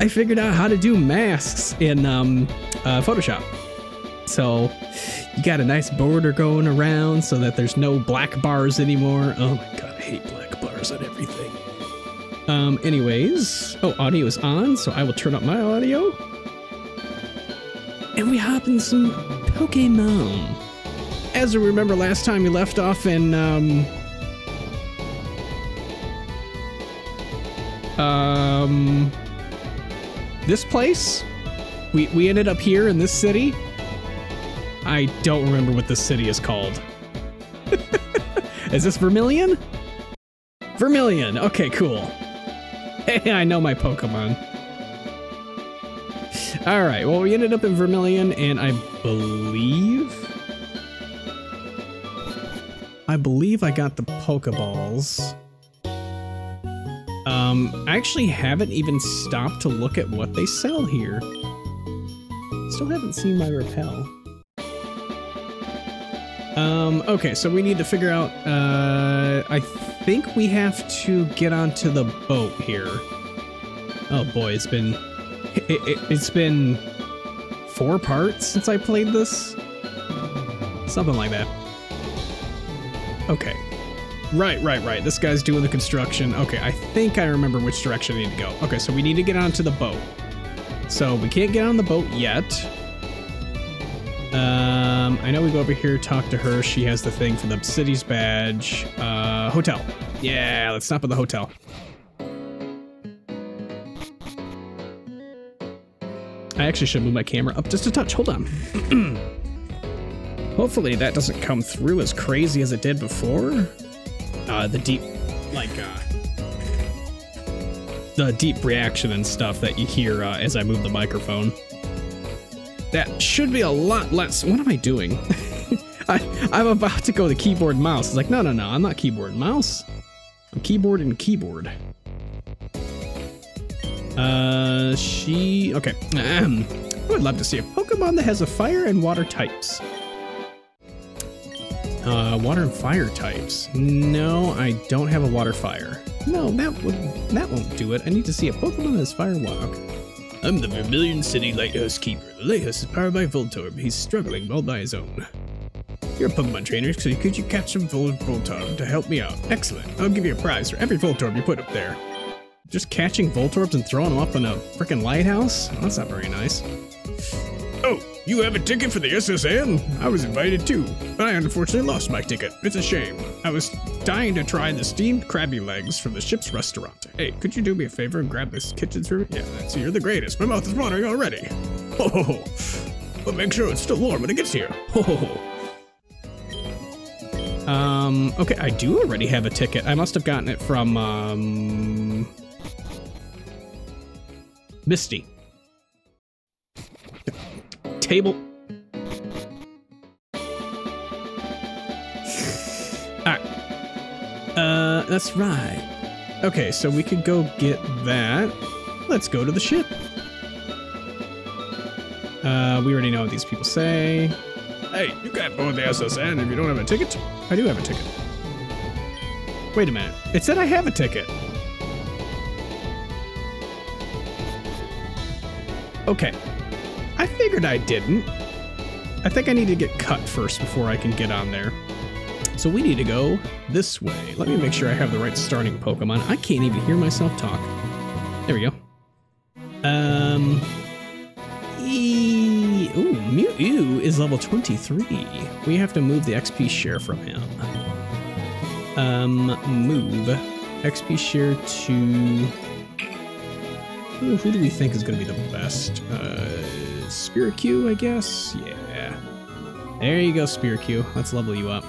I figured out how to do masks in um, uh, Photoshop. So you got a nice border going around so that there's no black bars anymore. Oh my god, I hate black bars on everything. Um, anyways, oh, audio is on, so I will turn up my audio. And we hop in some Pokemon. As I remember last time we left off in, um... Um... This place? We, we ended up here in this city. I don't remember what this city is called. is this Vermilion? Vermilion. Okay, cool. Hey, I know my Pokemon. All right, well, we ended up in Vermilion, and I believe... I believe I got the Pokeballs. Um, I actually haven't even stopped to look at what they sell here. Still haven't seen my repel. Um, okay, so we need to figure out, uh, I think we have to get onto the boat here. Oh boy, it's been, it, it, it's been four parts since I played this? Something like that. Okay, Right, right, right. This guy's doing the construction. Okay, I think I remember which direction I need to go. Okay, so we need to get onto the boat. So we can't get on the boat yet. Um, I know we go over here, talk to her. She has the thing for the city's badge. Uh, hotel. Yeah, let's stop at the hotel. I actually should move my camera up just a touch. Hold on. Hopefully that doesn't come through as crazy as it did before uh, the deep, like, uh, the deep reaction and stuff that you hear uh, as I move the microphone. That should be a lot less. What am I doing? I, I'm about to go to keyboard mouse. It's like, no, no, no, I'm not keyboard mouse. I'm keyboard and keyboard. Uh, she, okay. I would love to see a Pokemon that has a fire and water types. Uh, water and fire types. No, I don't have a water fire. No, that would that won't do it. I need to see a Pokemon that has fire and I'm the Vermilion City Lighthouse Keeper. The lighthouse is powered by Voltorb. He's struggling all by his own. You're a Pokemon trainer, so could you catch some Vol Voltorb to help me out? Excellent. I'll give you a prize for every Voltorb you put up there. Just catching Voltorbs and throwing them up in a freaking lighthouse? That's not very nice. Oh, you have a ticket for the S.S. Anne? I was invited too, but I unfortunately lost my ticket. It's a shame. I was dying to try the steamed crabby legs from the ship's restaurant. Hey, could you do me a favor and grab this kitchen through? Yeah, that's you're the greatest. My mouth is watering already. Ho ho ho. But make sure it's still warm when it gets here. Ho ho ho. Um, okay, I do already have a ticket. I must have gotten it from, um... Misty table. Alright. Uh, that's right. Okay, so we could go get that. Let's go to the ship. Uh, we already know what these people say. Hey, you can't board the S.S. Anne if you don't have a ticket. I do have a ticket. Wait a minute. It said I have a ticket. Okay. Figured I didn't. I think I need to get cut first before I can get on there. So we need to go this way. Let me make sure I have the right starting Pokemon. I can't even hear myself talk. There we go. Um... E Ooh, Mew is level 23. We have to move the XP share from him. Um, move. XP share to... Ooh, who do we think is going to be the best? Uh... Spiricu, Q, I guess? Yeah. There you go, Spear Q. Let's level you up.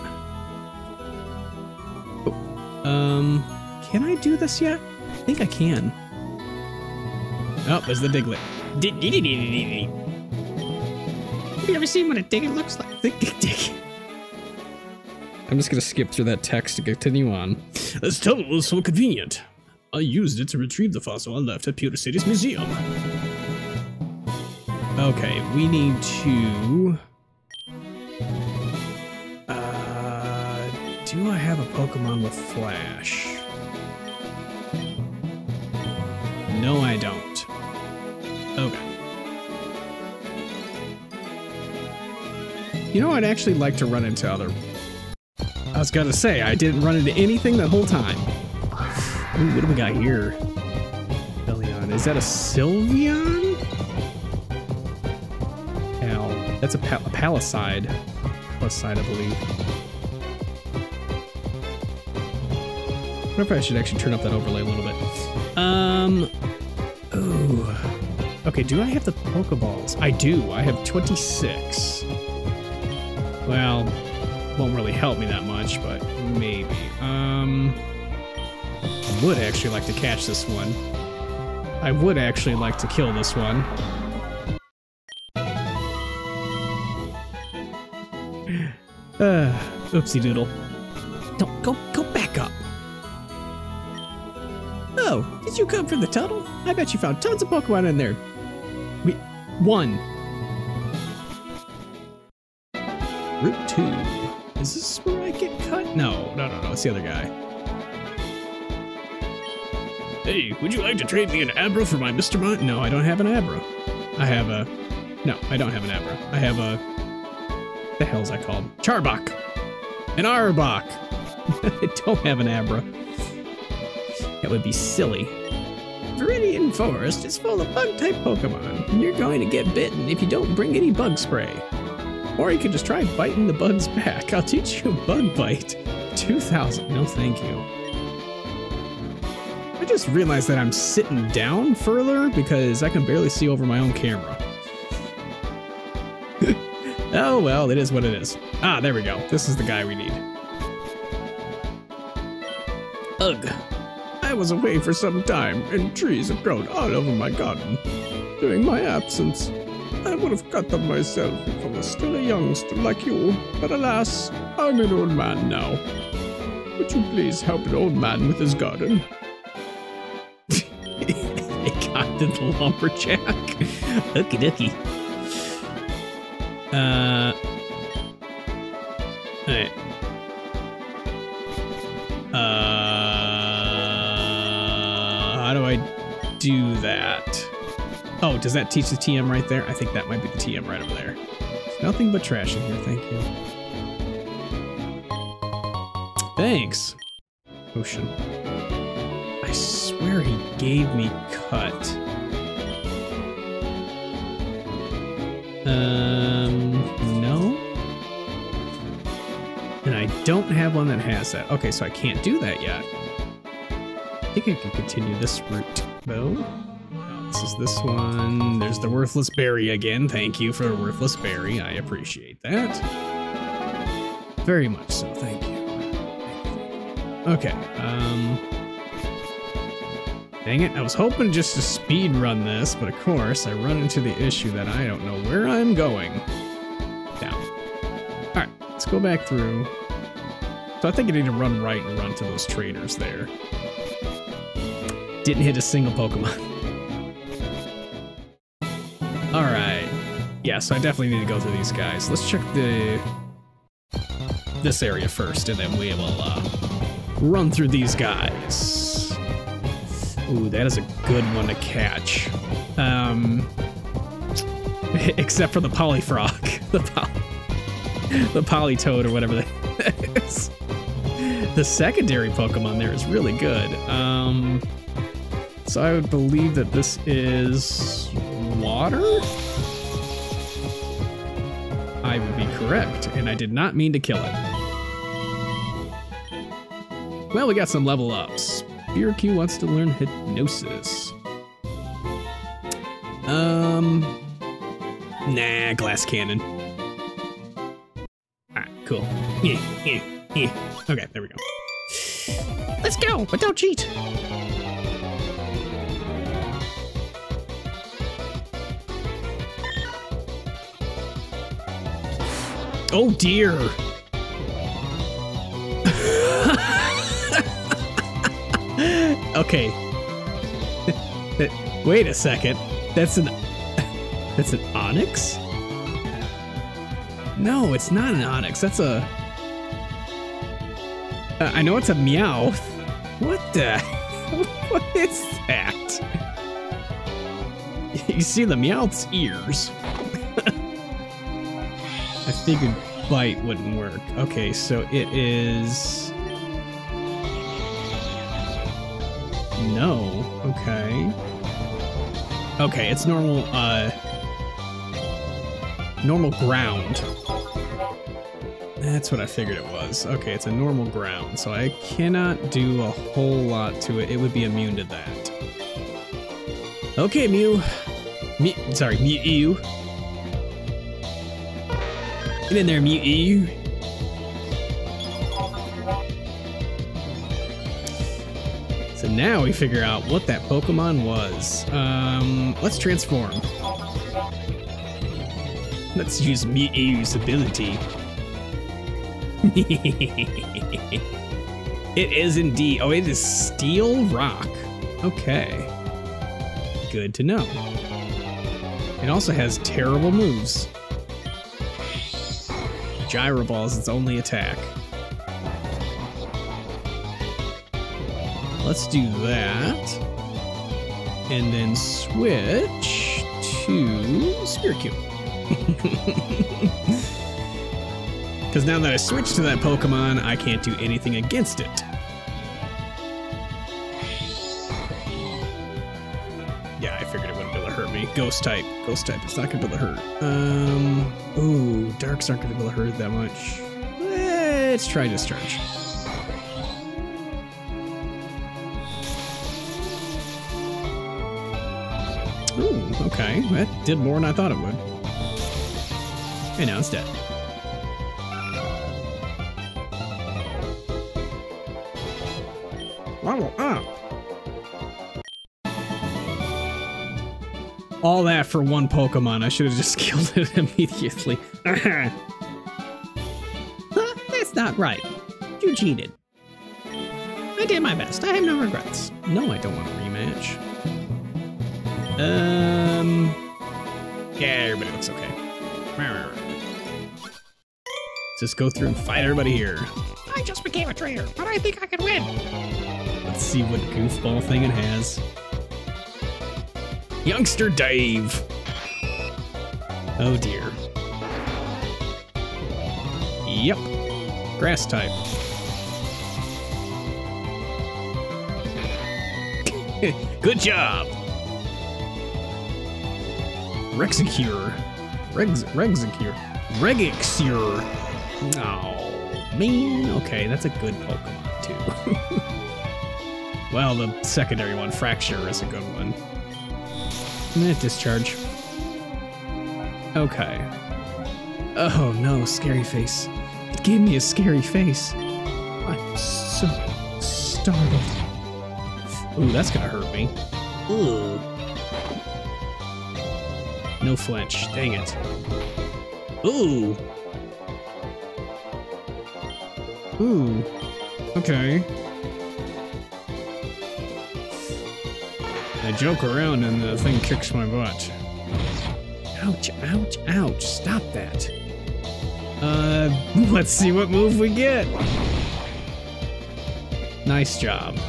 Oh, um, can I do this yet? I think I can. Oh, there's the Diglett. Have you ever seen what a Diglett looks like? Dig, I'm just gonna skip through that text to continue on. This tunnel was so convenient. I used it to retrieve the fossil I left at Pewter City's museum. Okay, we need to... Uh, do I have a Pokemon with Flash? No, I don't. Okay. You know, I'd actually like to run into other... I was gonna say, I didn't run into anything the whole time. Ooh, what do we got here? Belion. Is that a Sylveon? That's a, pal a Palisade. Plus side, I believe. I wonder if I should actually turn up that overlay a little bit. Um... Ooh. Okay, do I have the Pokeballs? I do. I have 26. Well, won't really help me that much, but maybe. Um, I would actually like to catch this one. I would actually like to kill this one. Uh, oopsie doodle. Don't go, go back up. Oh, did you come from the tunnel? I bet you found tons of Pokemon in there. We, one. Route 2. Is this where I get cut? No, no, no, no. It's the other guy. Hey, would you like to trade me an Abra for my Mr. Mime? No, I don't have an Abra. I have a... No, I don't have an Abra. I have a... The hell's that called? Charbok. An Arbok. I don't have an Abra. That would be silly. Viridian Forest is full of bug-type Pokemon. and You're going to get bitten if you don't bring any bug spray. Or you could just try biting the bugs back. I'll teach you a bug bite. 2,000. No, thank you. I just realized that I'm sitting down further because I can barely see over my own camera. Oh, well, it is what it is. Ah, there we go. This is the guy we need. Ugh. I was away for some time, and trees have grown all over my garden. During my absence, I would have cut them myself if I was still a youngster like you, but alas, I'm an old man now. Would you please help an old man with his garden? they got the lumberjack. Okie dokie. Uh. Alright. Uh. How do I do that? Oh, does that teach the TM right there? I think that might be the TM right over there. Nothing but trash in here, thank you. Thanks. Ocean. I swear he gave me cut. Um, don't have one that has that. Okay, so I can't do that yet. I think I can continue this route, though. This is this one. There's the worthless berry again. Thank you for the worthless berry. I appreciate that. Very much so. Thank you. Okay. Um. Dang it. I was hoping just to speed run this, but of course I run into the issue that I don't know where I'm going. Down. Alright, let's go back through. So I think I need to run right and run to those traders there. Didn't hit a single Pokemon. Alright. Yeah, so I definitely need to go through these guys. Let's check the this area first, and then we will uh, run through these guys. Ooh, that is a good one to catch. Um, except for the Polyfrog, the poly, the Politoed or whatever that is. The secondary Pokemon there is really good. Um, so I would believe that this is water? I would be correct, and I did not mean to kill it. Well, we got some level ups. Q wants to learn hypnosis. Um, nah, glass cannon. Alright, cool. Okay, there we go. Let's go, but don't cheat. Oh dear. okay. Wait a second. That's an That's an Onix? No, it's not an Onix. That's a uh, I know it's a Meowth. What the What is that? you see the Meowth's ears. I figured bite wouldn't work. Okay, so it is... No. Okay. Okay, it's normal, uh... Normal ground. That's what I figured it was. Okay, it's a normal ground, so I cannot do a whole lot to it. It would be immune to that. Okay, Mew. Mew, sorry, Mew. Get in there, Mew. So now we figure out what that Pokemon was. Um, let's transform. Let's use Mew's ability. it is indeed. Oh, it is Steel Rock. Okay. Good to know. It also has terrible moves. Gyro Ball is its only attack. Let's do that. And then switch to Spirit Cube. Because now that I switched to that Pokemon, I can't do anything against it. Yeah, I figured it wouldn't be able to hurt me. Ghost type. Ghost type. It's not going to be able to hurt. Um, ooh, Dark's aren't going to be able to hurt that much. Let's try Discharge. Ooh, okay. That did more than I thought it would. And now it's dead. All that for one Pokemon. I should have just killed it immediately. huh, that's not right. You cheated. I did my best. I have no regrets. No, I don't want a rematch. Um. Yeah, everybody looks okay. Just go through and fight everybody here. I just became a trainer, but I think I can win. Let's see what goofball thing it has. Youngster Dave. Oh dear. Yep. Grass type. Good job. Rexicure. Rex Rexicure. Regixure. Oh, man. Okay, that's a good Pokemon, too. well, the secondary one, Fracture, is a good one. Minute discharge. Okay. Oh no, scary face. It gave me a scary face. I'm so startled. Ooh, that's gonna hurt me. Ooh. No flinch. Dang it. Ooh. Ooh. Okay. I joke around and the thing kicks my butt. Ouch, ouch, ouch. Stop that. Uh, let's see what move we get. Nice job.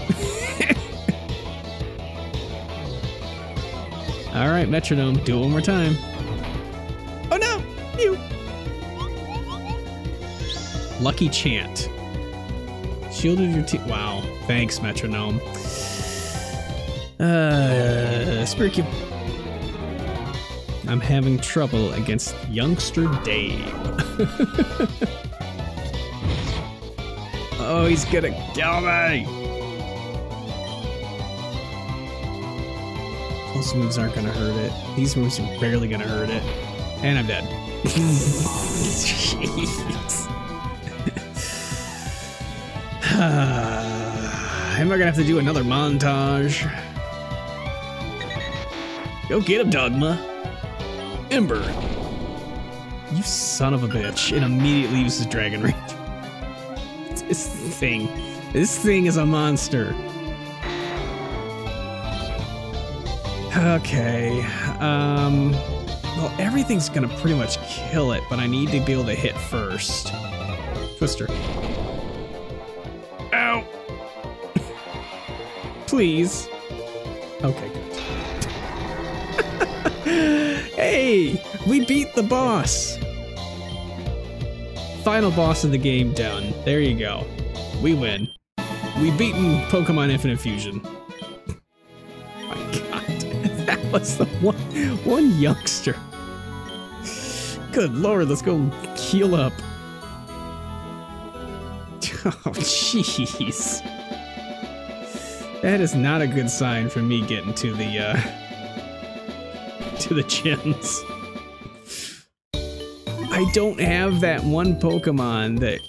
All right, metronome, do it one more time. Oh no, you. Lucky chant. Shielded your teeth. Wow, thanks, metronome. Uh, Spirit Cube. I'm having trouble against youngster Dave. oh, he's gonna kill me! Those moves aren't gonna hurt it. These moves are barely gonna hurt it. And I'm dead. Jeez. Am I gonna have to do another montage? Go get him, Dogma. Ember. You son of a bitch. It immediately uses Dragon Rage. This thing. This thing is a monster. Okay. Um. Well, everything's gonna pretty much kill it, but I need to be able to hit first. Twister. Ow! Please. Okay, We beat the boss! Final boss of the game done. There you go. We win. We beaten Pokemon Infinite Fusion. My god. That was the one, one youngster. Good lord, let's go heal up. Oh, jeez. That is not a good sign for me getting to the, uh, to the gyms. I don't have that one Pokemon that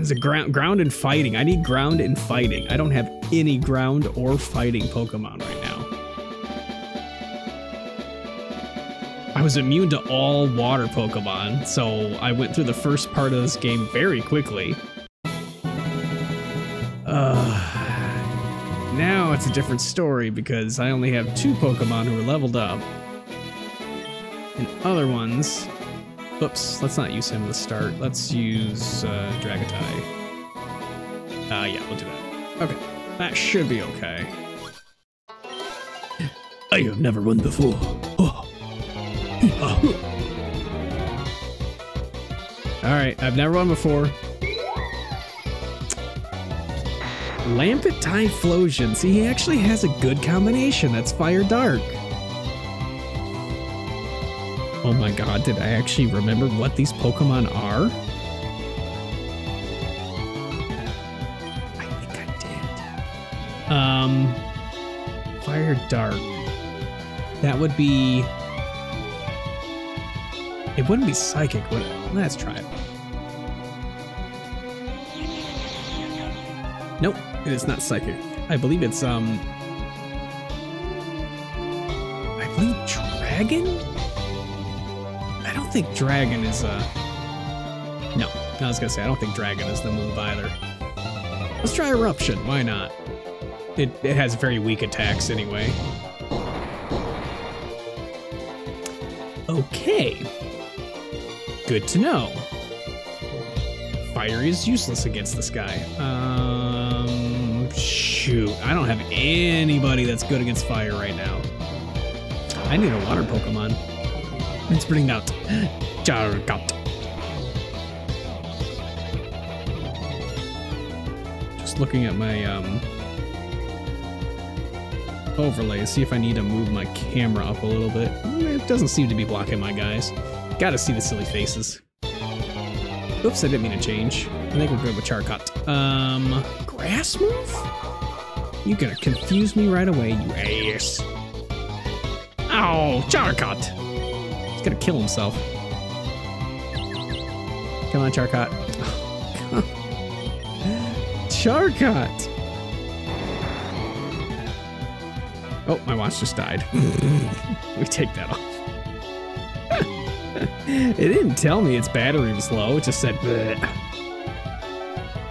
is a ground ground and fighting. I need ground and fighting. I don't have any ground or fighting Pokemon right now. I was immune to all water Pokemon, so I went through the first part of this game very quickly. Uh, now it's a different story because I only have two Pokemon who are leveled up. Other ones... Oops, let's not use him to start. Let's use uh, Dragatai. Uh, yeah, we'll do that. Okay, that should be okay. I have never run before. Oh. Alright, I've never run before. Lampent Typhlosion. See, he actually has a good combination. That's Fire Dark. Oh my god, did I actually remember what these Pokemon are? I think I did. Um, Fire Dark. That would be... It wouldn't be Psychic, would it? Let's try it. Nope, it is not Psychic. I believe it's, um... I believe Dragon? Think Dragon is, uh... No, I was gonna say, I don't think Dragon is the move either. Let's try Eruption, why not? It, it has very weak attacks anyway. Okay. Good to know. Fire is useless against this guy. Um, shoot. I don't have anybody that's good against fire right now. I need a water Pokemon. Let's out Jargot. Just looking at my um, overlay, see if I need to move my camera up a little bit. It doesn't seem to be blocking my guys. Gotta see the silly faces. Oops, I didn't mean to change. I think we're good with Charcot. Um, grass move? You gonna confuse me right away, you ass. Oh, Charcut! He's gonna kill himself. Come on, Charcut. Charcot! Oh, my watch just died. we take that off. it didn't tell me its battery was low, it just said Bleh.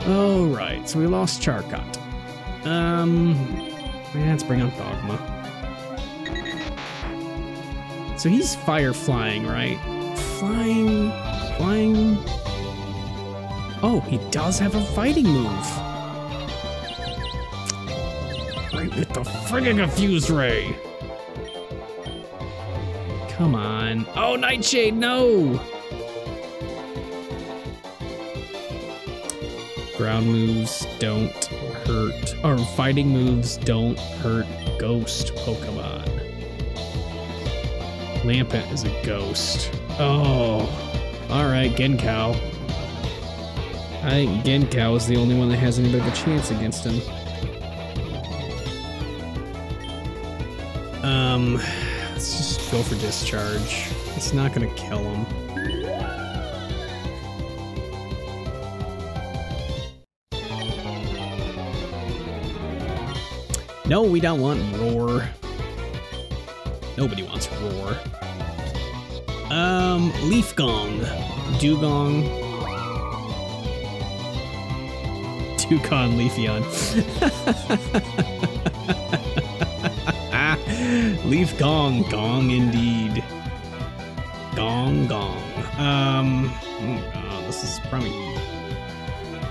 Oh, right, so we lost Charcot. Um, let's bring out Dogma. So he's fire flying, right? Flying, flying. Oh, he does have a fighting move. Right with the friggin' Fuse Ray. Come on. Oh, Nightshade, no! Ground moves don't hurt, or fighting moves don't hurt ghost Pokemon. Lampent is a ghost. Oh, alright, Genkow. I think Genkow is the only one that has any bit of a chance against him. Um, let's just go for discharge. It's not gonna kill him. No, we don't want roar. Nobody wants roar. Um, leaf gong, dugong, Dugong Leafeon. Leaf Gong, Gong indeed. Gong Gong. Um, oh this is probably.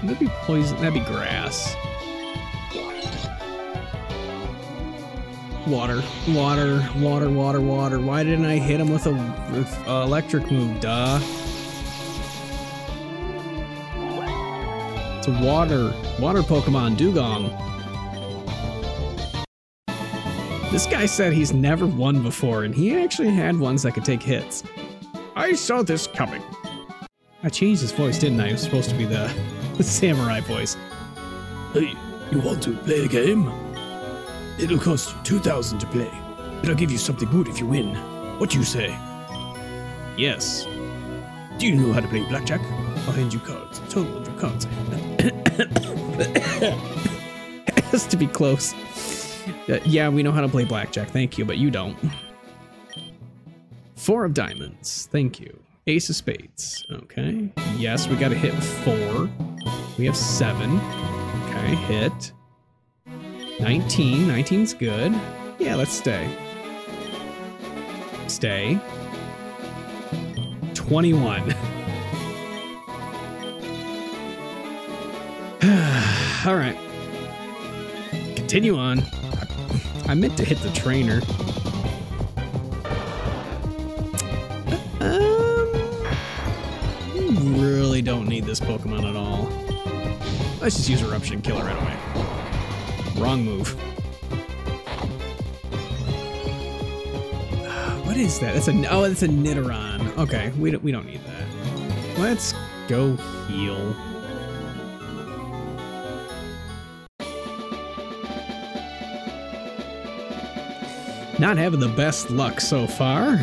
That'd be poison. That'd be grass. Water, water, water, water, water. Why didn't I hit him with a with, uh, electric move? Duh. It's a water, water Pokemon, Dugong. This guy said he's never won before, and he actually had ones that could take hits. I saw this coming. I changed his voice, didn't I? It was supposed to be the, the samurai voice. Hey, you want to play a game? It'll cost you 2000 to play, but I'll give you something good if you win. What do you say? Yes. Do you know how to play blackjack? I'll hand you cards. Total of your cards. has to be close. Uh, yeah, we know how to play blackjack. Thank you, but you don't. Four of diamonds. Thank you. Ace of spades. Okay. Yes, we got to hit four. We have seven. Okay, hit. 19. 19's good. Yeah, let's stay. Stay. 21. All right. Continue on. I meant to hit the trainer. Um, really don't need this Pokemon at all. Let's just use Eruption Killer right away. Wrong move. What is that? That's a oh, it's a Nidoran. Okay, we don't we don't need that. Let's go heal. Not having the best luck so far.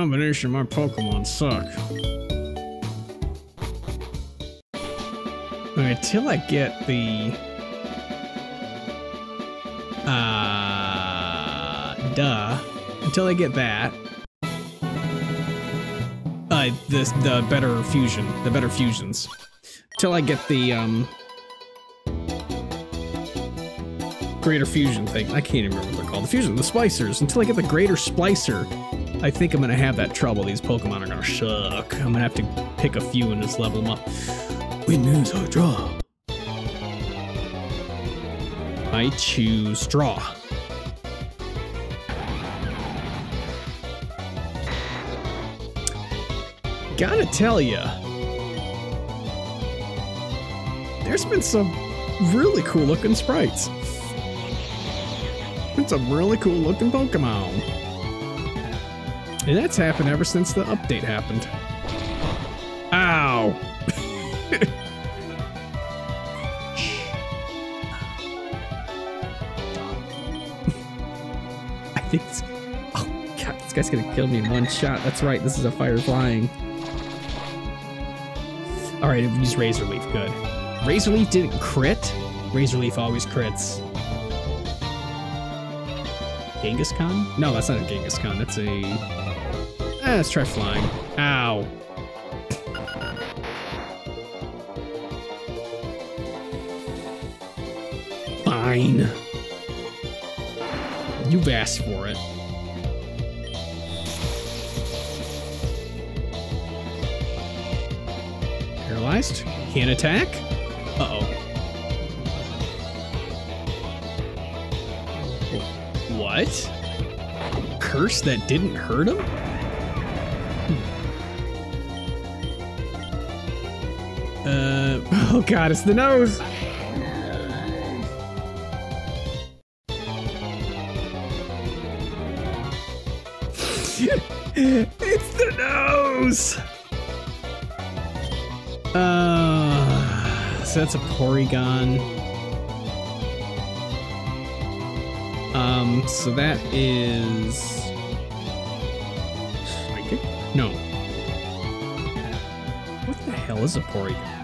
Combination my Pokemon suck. Until I get the. Uh. Duh. Until I get that. Uh, this the better fusion, the better fusions. Until I get the um greater fusion thing. I can't even remember what they're called. The fusion, the splicers. Until I get the greater splicer, I think I'm gonna have that trouble. These Pokemon are gonna suck. I'm gonna have to pick a few and just level them up. Win, lose, or draw. I choose draw. Gotta tell ya, there's been some really cool looking sprites. And some really cool looking Pokemon. And that's happened ever since the update happened. Ow! I think it's, oh god, this guy's gonna kill me in one shot. That's right, this is a fire flying. Alright, use Razor Leaf, good. Razor Leaf didn't crit. Razor Leaf always crits. Genghis Khan? No, that's not a Genghis Khan, that's a... Eh, let's try flying. Ow. Fine. You've asked for it. Paralyzed. Can't attack. Uh-oh. What? Curse that didn't hurt him? Oh god, it's the nose! it's the nose! Uh, so that's a Porygon. Um, so that is? No. What the hell is a Porygon?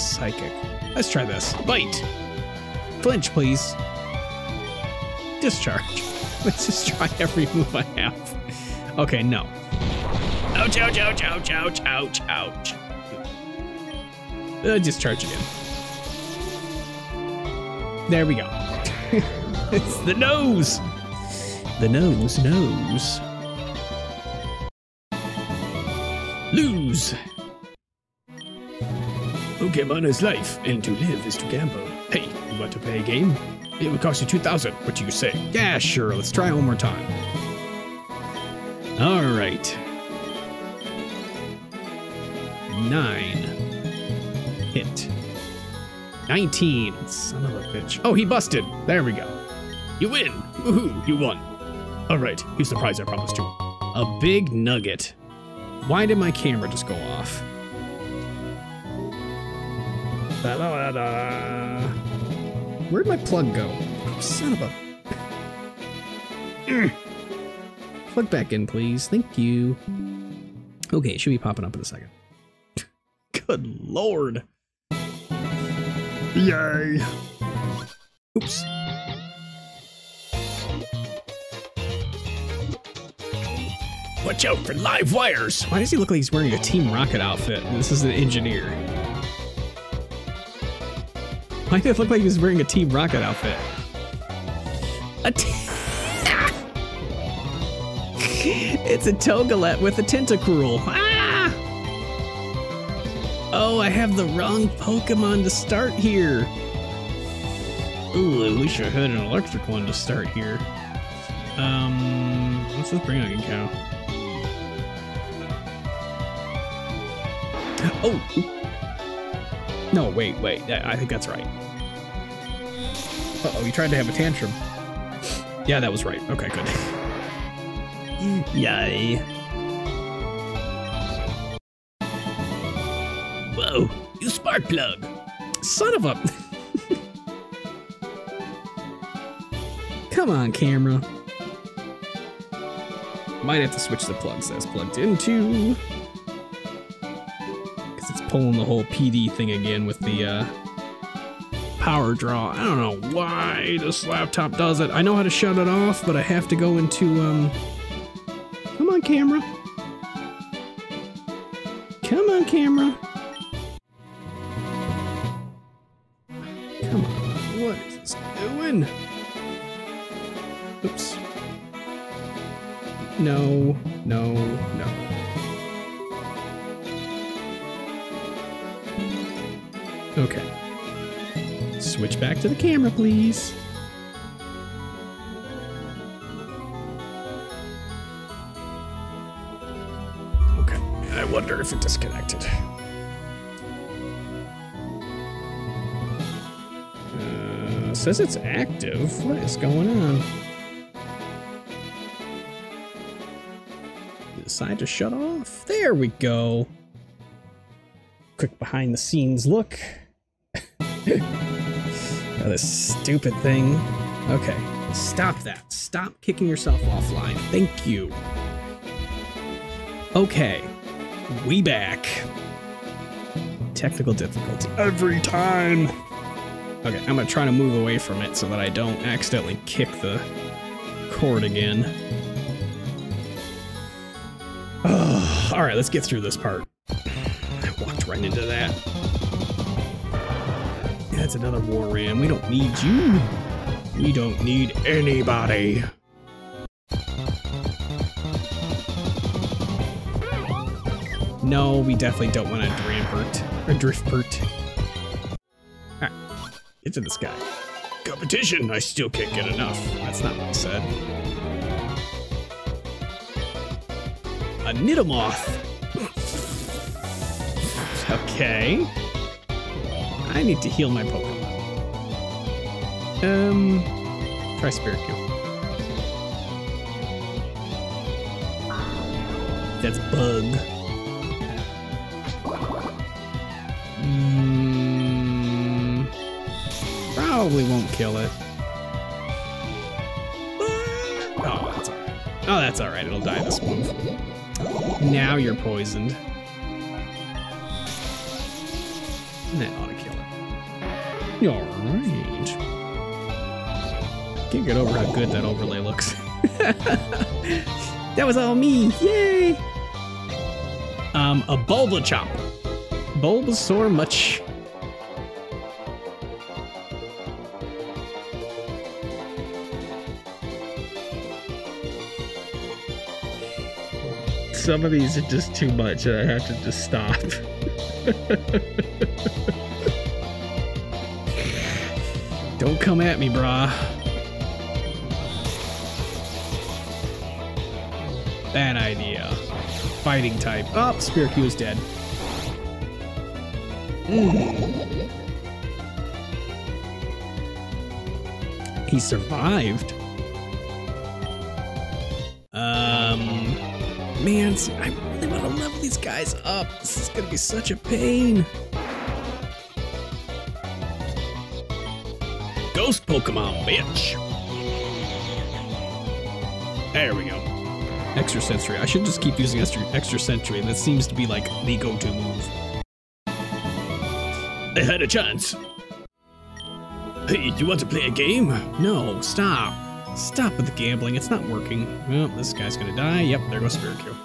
Psychic. Let's try this. Bite. Flinch, please. Discharge. Let's just try every move I have. Okay, no. Ouch, ouch, ouch, ouch, ouch, ouch, ouch. Uh, discharge again. There we go. it's the nose. The nose knows. Lose. Man is life, and to live is to gamble. Hey, you want to play a game? It would cost you 2000 What do you say? Yeah, sure. Let's try one more time. All right. Nine. Hit. 19. Son of a bitch. Oh, he busted. There we go. You win! Woohoo, you won. Alright, here's the prize I promised you. A big nugget. Why did my camera just go off? Da-da-da-da. Where'd my plug go? Oh, son of a. Mm. plug back in, please. Thank you. Okay, it should be popping up in a second. Good lord. Yay! Oops. Watch out for live wires! Why does he look like he's wearing a Team Rocket outfit? This is an engineer. Why does it look like he's wearing a Team Rocket outfit? A t- it's a Togalette with a Tentacruel. Ah! Oh, I have the wrong Pokemon to start here. Ooh, at least I had an electric one to start here. Um, what's this bring on cow? Oh! No, wait, wait. I think that's right. Uh-oh, you tried to have a tantrum. Yeah, that was right. Okay, good. Yay. Whoa, you spark plug! Son of a... Come on, camera. Might have to switch the plugs that's plugged into. Pulling the whole PD thing again with the uh, power draw. I don't know why this laptop does it. I know how to shut it off, but I have to go into... um. Come on, camera. Come on, camera. Come on. What is this doing? Oops. No, no, no. Switch back to the camera, please. Okay. I wonder if it disconnected. Uh, says it's active. What is going on? Decide to shut off. There we go. Quick behind the scenes look. Oh, this stupid thing. Okay, stop that. Stop kicking yourself offline. Thank you. Okay, we back. Technical difficulty every time. Okay, I'm gonna try to move away from it so that I don't accidentally kick the cord again. Oh, all right, let's get through this part. I walked right into that. That's another war ram. We don't need you. We don't need anybody. No, we definitely don't want a Drampert or Driftpert. Alright, get to this guy. Competition, I still can't get enough. That's not what I said. A Nidomoth. okay. I need to heal my Pokemon. Um, try Spiritomb. That's Bug. Mm, probably won't kill it. Oh, that's alright. Oh, that's alright. It'll die this move. Now you're poisoned. That ought to. Alright. Can't get over how good that overlay looks. that was all me. Yay! Um, a Bulbachop. Bulbasaur much. Some of these are just too much and I have to just stop. Don't come at me, brah. Bad idea. Fighting type. Oh, Spiricu is dead. He survived. Um, man, I really want to level these guys up. This is gonna be such a pain. Ghost Pokemon, bitch. There we go. Extra sensory. I should just keep using extra, sensory. That seems to be like the go-to move. I had a chance. Hey, you want to play a game? No, stop. Stop with the gambling. It's not working. Well, this guy's gonna die. Yep, there goes Spiricu.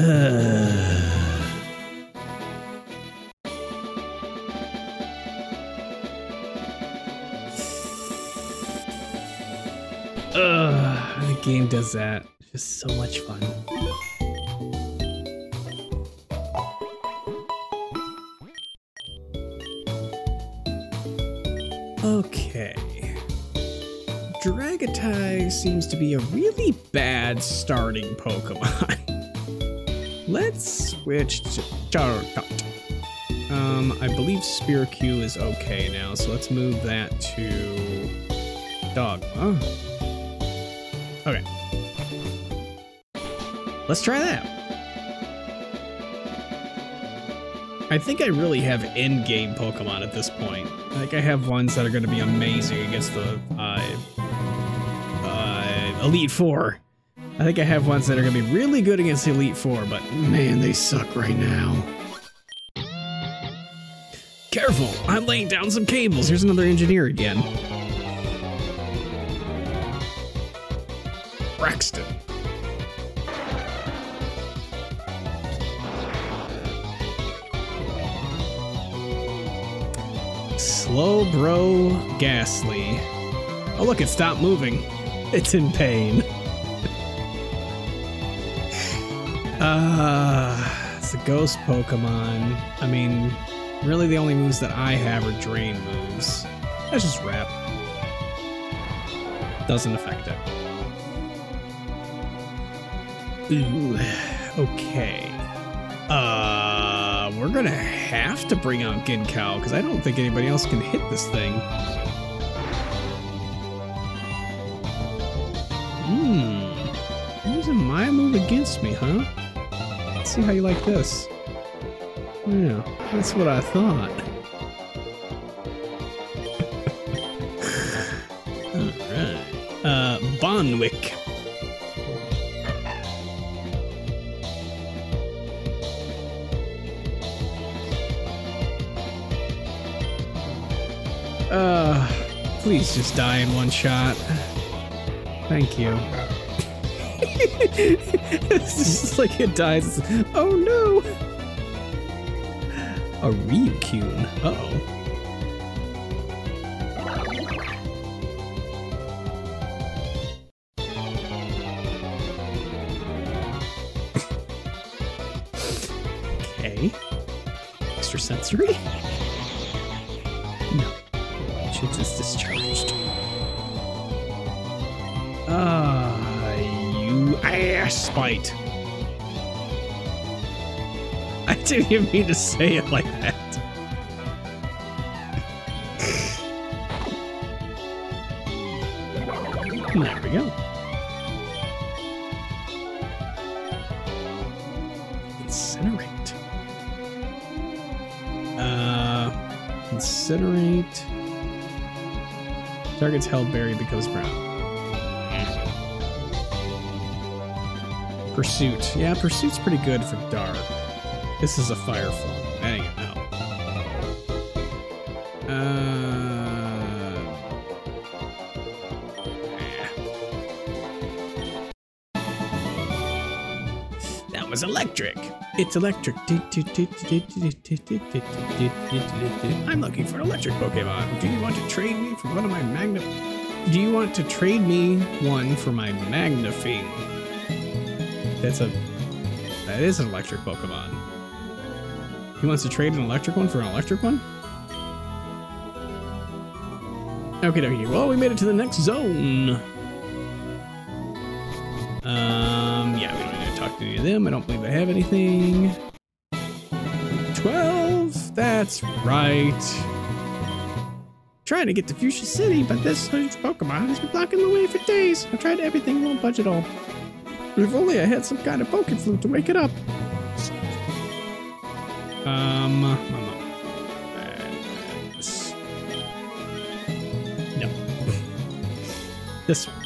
Uh... game does that. Just so much fun. Okay. Dragatai seems to be a really bad starting Pokemon. Let's switch to Charizard. Um, I believe Spiricu is okay now, so let's move that to Dogma. Let's try that. I think I really have end-game Pokemon at this point. Like, I have ones that are going to be amazing against the uh, uh, Elite Four. I think I have ones that are going to be really good against the Elite Four, but man, they suck right now. Careful! I'm laying down some cables. Here's another engineer again. Braxton. Slowbro Gastly. Oh look, it stopped moving. It's in pain. uh, it's a ghost Pokemon. I mean, really the only moves that I have are drain moves. That's just wrap. Doesn't affect it. Ooh, okay. Uh, we're gonna have to bring out Ginkgo because I don't think anybody else can hit this thing. Hmm. Using my move against me, huh? Let's see how you like this. Yeah, that's what I thought. Alright. Uh, Bonwick. Please just die in one shot. Thank you. it's just like it dies. Oh no! A Ryukune. Uh oh. didn't even mean to say it like that. there we go. Incinerate. Uh, incinerate. Target's held berry becomes brown. Pursuit. Yeah, Pursuit's pretty good for dark. This is a fire form. That ain't gonna. Uh, eh. That was electric. It's electric. I'm looking for an electric Pokemon. Do you want to trade me for one of my Magna? Do you want to trade me one for my Magnafing? That's a that is an electric Pokemon. He wants to trade an electric one for an electric one? Okay, dokie. Well, we made it to the next zone. Um, yeah, we don't need to talk to any of them. I don't believe I have anything. 12, that's right. Trying to get to Fuchsia City, but this huge Pokemon has been blocking the way for days. I've tried everything, won't budge at all. If only I had some kind of Poke Flute to wake it up. Um, this. No. this one.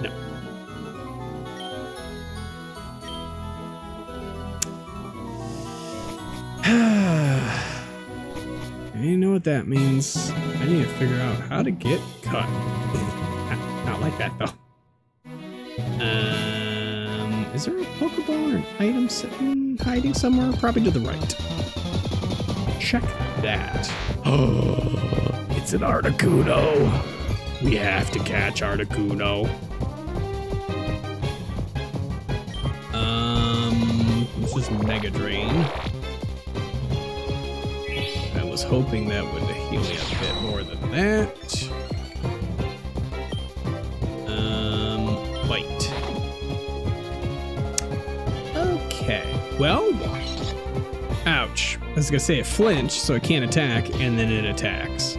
No. I know what that means. I need to figure out how to get cut. Not like that though. Is there a Pokeball or an item sitting hiding somewhere? Probably to the right. Check that. Oh, it's an Articuno. We have to catch Articuno. Um, this is Mega Drain. I was hoping that would heal me a bit more than that. I was gonna say it flinch, so it can't attack, and then it attacks.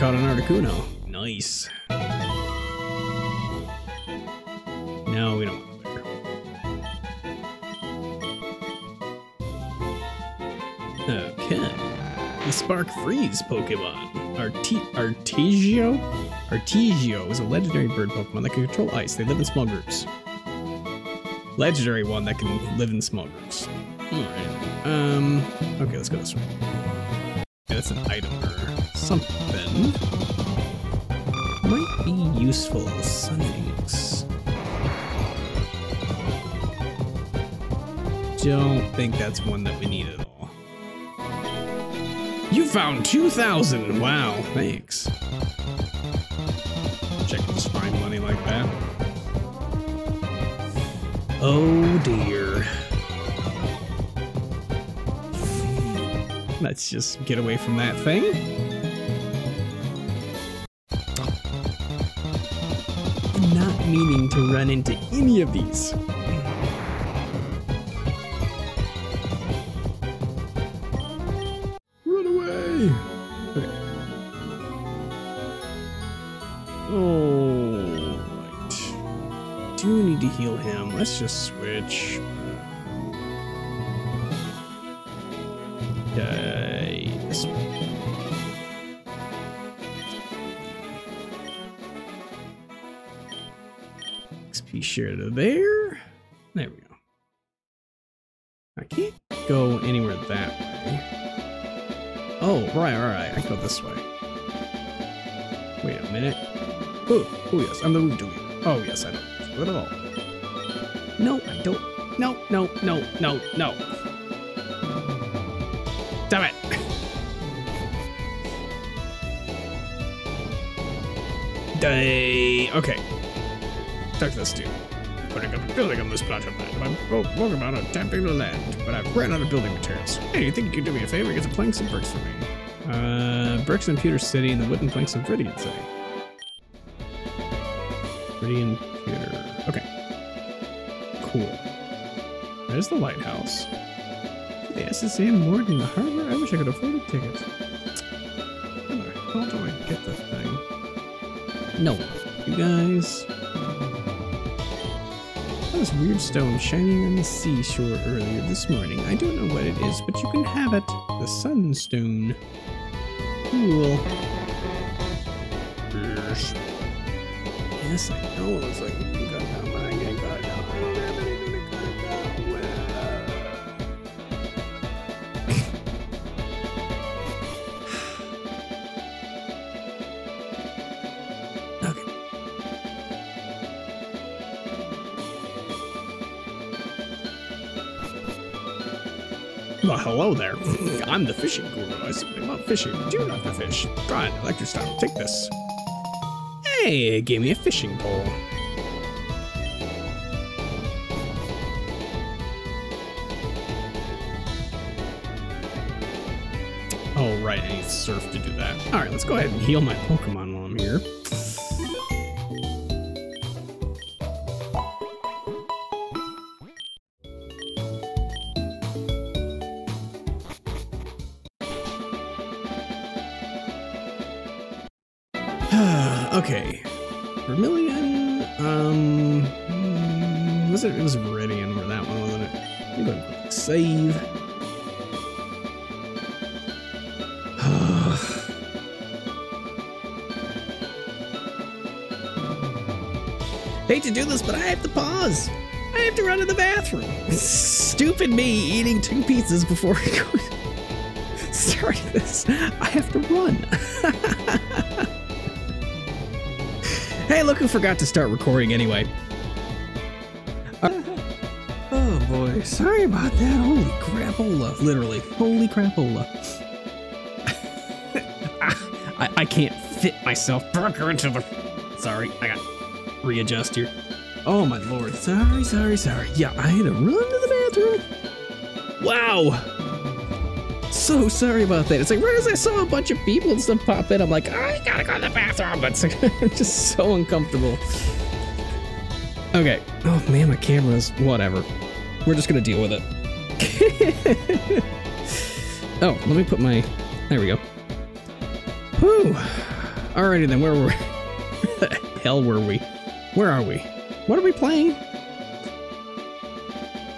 Caught an Articuno. Nice. No, we don't want there. Okay. The Spark Freeze Pokemon. Arte Artesio? Artesio is a legendary bird Pokemon that can control ice. They live in small groups. Legendary one that can live in small groups. Alright. Um, okay, let's go this way. Yeah, that's an item or something. Might be useful. Sunninks. Don't think that's one that we need at all. You found 2,000! Wow, thanks. Check just find money like that. Oh dear. Let's just get away from that thing. To run into any of these. Run away! Okay. Oh, right. Do need to heal him. Let's just switch. Share to there. There we go. I can't go anywhere that way. Oh, right, all right. I can go this way. Wait a minute. Oh, oh yes, I'm the root. Oh yes, I don't do at all. No, I don't. No, no, no, no, no. Damn it! Day. Okay. Talk to this dude. Putting up a building on this plot of land. Bo- Pokemon are tapping the land, but I've ran out of building materials. Hey, you think you could do me a favor? Get some planks and bricks for me. Uh, bricks in Pewter City and the wooden planks in Viridian City. Viridian Pewter. Okay. Cool. There's the lighthouse. The S.S. Anne moored in the harbor? I wish I could afford a ticket. How do I get the thing? No. You guys. This weird stone shining on the seashore earlier this morning. I don't know what it is, but you can have it. the sunstone. Cool. Yes, I know. It's like, hello there. I'm the fishing guru. I simply love fishing. Do you love fish? Try like your style. Take this. Hey, it gave me a fishing pole. Oh, right, I need surf to do that. All right, let's go ahead and heal my Pokemon while I'm here. Stupid me eating two pizzas before I go start this. I have to run. hey, look who forgot to start recording anyway. Uh, oh boy, sorry about that. Holy crapola. Literally, holy crapola. I, I can't fit myself burger into the. Sorry, I got readjust here. Oh my lord. Sorry, sorry, sorry. Yeah, I had to run to the bathroom. Wow. So sorry about that. It's like right as I saw a bunch of people and stuff pop in, I'm like, I gotta go to the bathroom. But it's just so uncomfortable. Okay. Oh man, my camera's whatever. We're just gonna deal with it. oh, let me put my. There we go. Whew. Alrighty then, where were we? The hell were we? Where are we? What are we playing?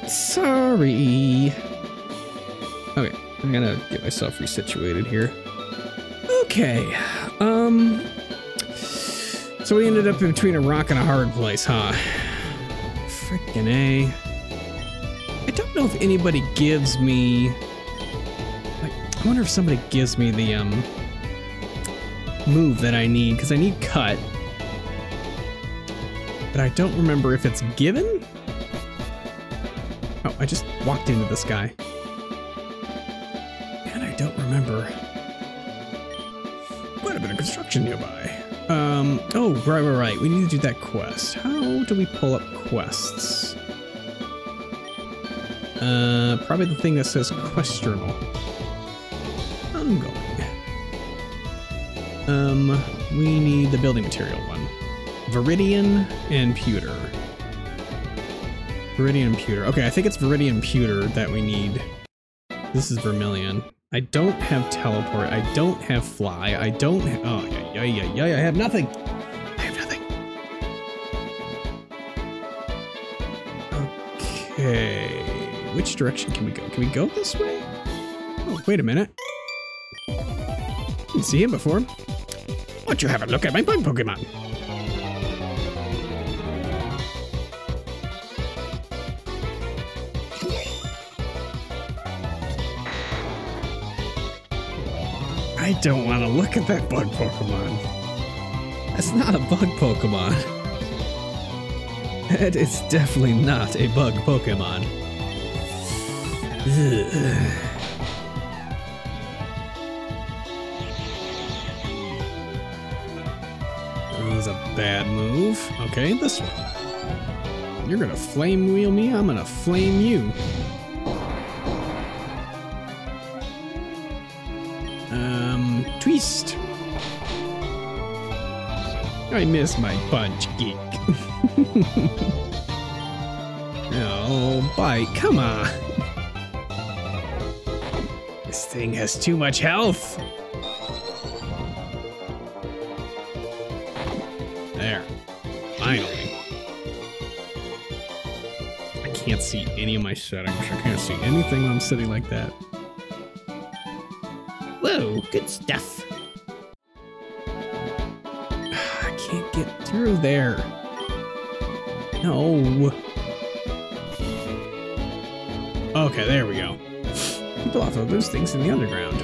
Sorry. Okay, I'm gonna get myself resituated here. Okay, um... So we ended up in between a rock and a hard place, huh? Frickin' A. I don't know if anybody gives me... Like, I wonder if somebody gives me the, um... Move that I need, because I need cut but I don't remember if it's given? Oh, I just walked into this guy. And I don't remember. Quite a bit of construction nearby. Um, oh, right, right, right. We need to do that quest. How do we pull up quests? Uh, probably the thing that says quest journal. I'm going. Um, we need the building material one. Viridian and Pewter. Viridian and Pewter. Okay, I think it's Viridian Pewter that we need. This is Vermilion. I don't have Teleport. I don't have Fly. I don't Oh, yeah, yeah, yeah, yeah. I have nothing. I have nothing. Okay. Which direction can we go? Can we go this way? Oh, wait a minute. Didn't see him before. Why don't you have a look at my Pokemon? I don't want to look at that bug Pokemon. That's not a bug Pokemon. It is definitely not a bug Pokemon. Ugh. That was a bad move. Okay, this one. You're gonna flame wheel me, I'm gonna flame you. I miss my punch geek. oh, bite, come on. This thing has too much health. There. Finally. I can't see any of my settings. I can't see anything when I'm sitting like that. Whoa, Good stuff. Through there. No. Okay, there we go. People often lose things in the underground.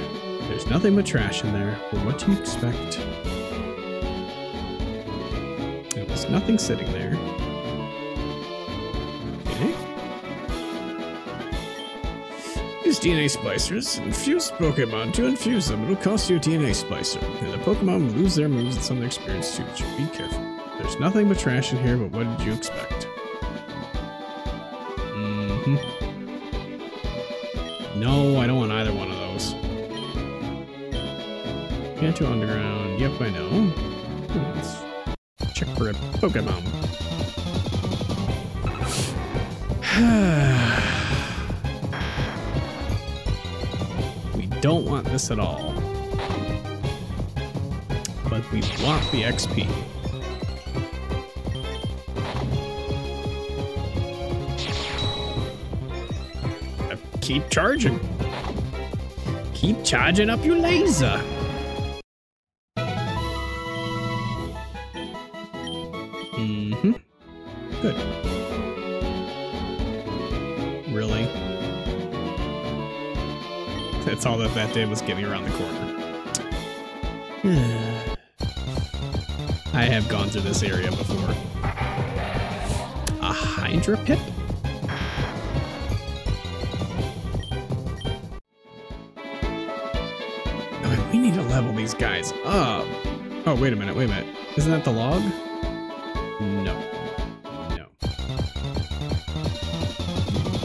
There's nothing but trash in there. But what do you expect? There's nothing sitting there. DNA splicers. Infuse Pokemon. To infuse them, it'll cost you a DNA splicer. And the Pokemon will lose their moves and some of their experience too, so be careful. There's nothing but trash in here, but what did you expect? Mm-hmm. No, I don't want either one of those. Can't Kanto Underground. Yep, I know. Let's check for a Pokemon. At all. But we want the XP. Keep charging. Keep charging up your laser. That did was get me around the corner. I have gone through this area before. A Hydra Pip? I mean, we need to level these guys up. Oh, wait a minute, wait a minute. Isn't that the log? No. No.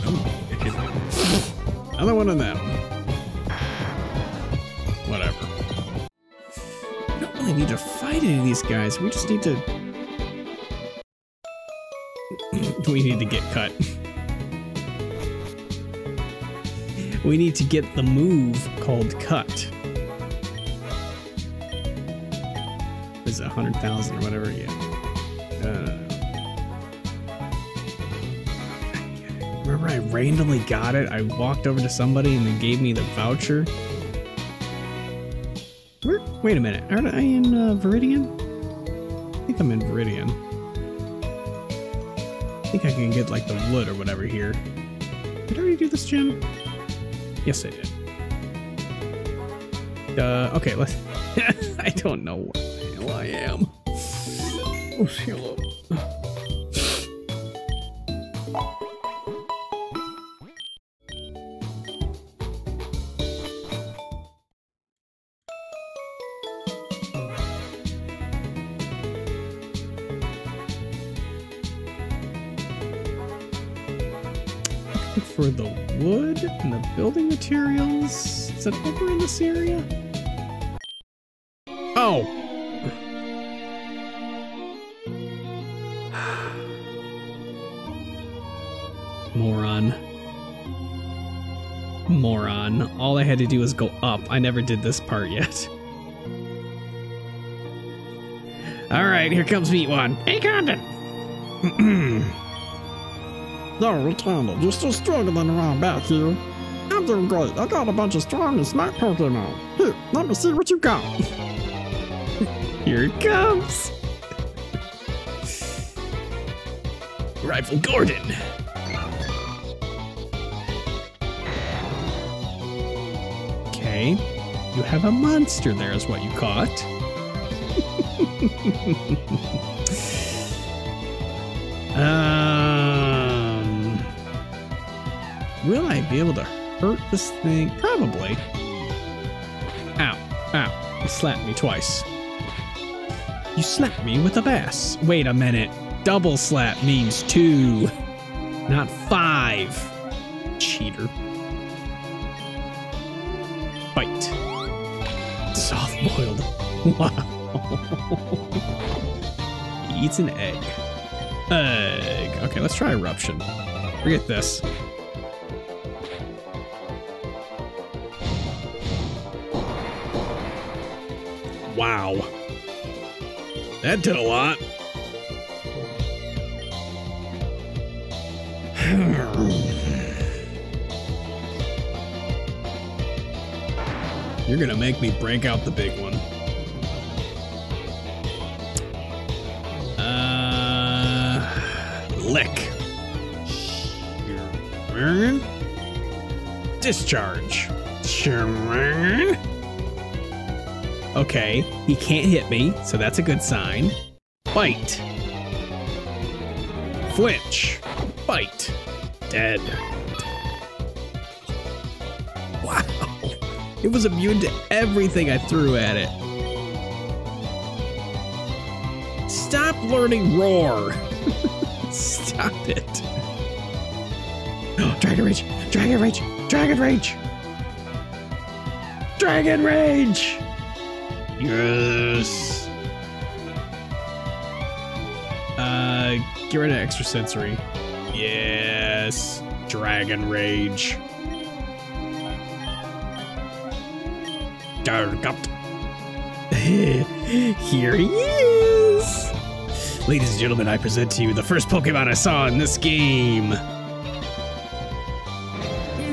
Oh, Another one of them. Any of these guys. We just need to... we need to get cut. we need to get the move called cut. Is it 100,000 or whatever? Yeah. Uh, remember I randomly got it? I walked over to somebody and they gave me the voucher. Wait a minute. Aren't I in uh, Viridian? I think I'm in Viridian. I think I can get like the wood or whatever here. Did I already do this, Jim? Yes, I did. Uh, okay, let's. I don't know where the hell I am. Oh, Is that over in this area? Oh, Moron. Moron. All I had to do was go up. I never did this part yet. Alright, here comes Meat One. Hey, Condon! no, it's Candy. You're still stronger than around back here. I'm doing great. I got a bunch of strong and smart Pokemon. Here, let me see what you got. Here it comes! Rifle Gordon! Okay, you have a monster there, is what you caught. um, will I be able to hurt this thing? Probably. Ow, ow, you slapped me twice. You slapped me with a bass. Wait a minute. Double slap means two, not five. Cheater. Bite. Soft boiled. Wow. he eats an egg. Egg. Okay, let's try eruption. Forget this. Wow. That did a lot. You're gonna make me break out the big one. Uh, lick. Discharge. Okay, he can't hit me, so that's a good sign. Bite. Flinch. Bite. Dead. Wow. It was immune to everything I threw at it. Stop learning roar. Stop it. Dragon Rage! Dragon Rage! Dragon Rage! Dragon Rage! Yes! Uh, get rid of extrasensory. Yes! Dragon Rage. Dargut. Here he is! Ladies and gentlemen, I present to you the first Pokemon I saw in this game.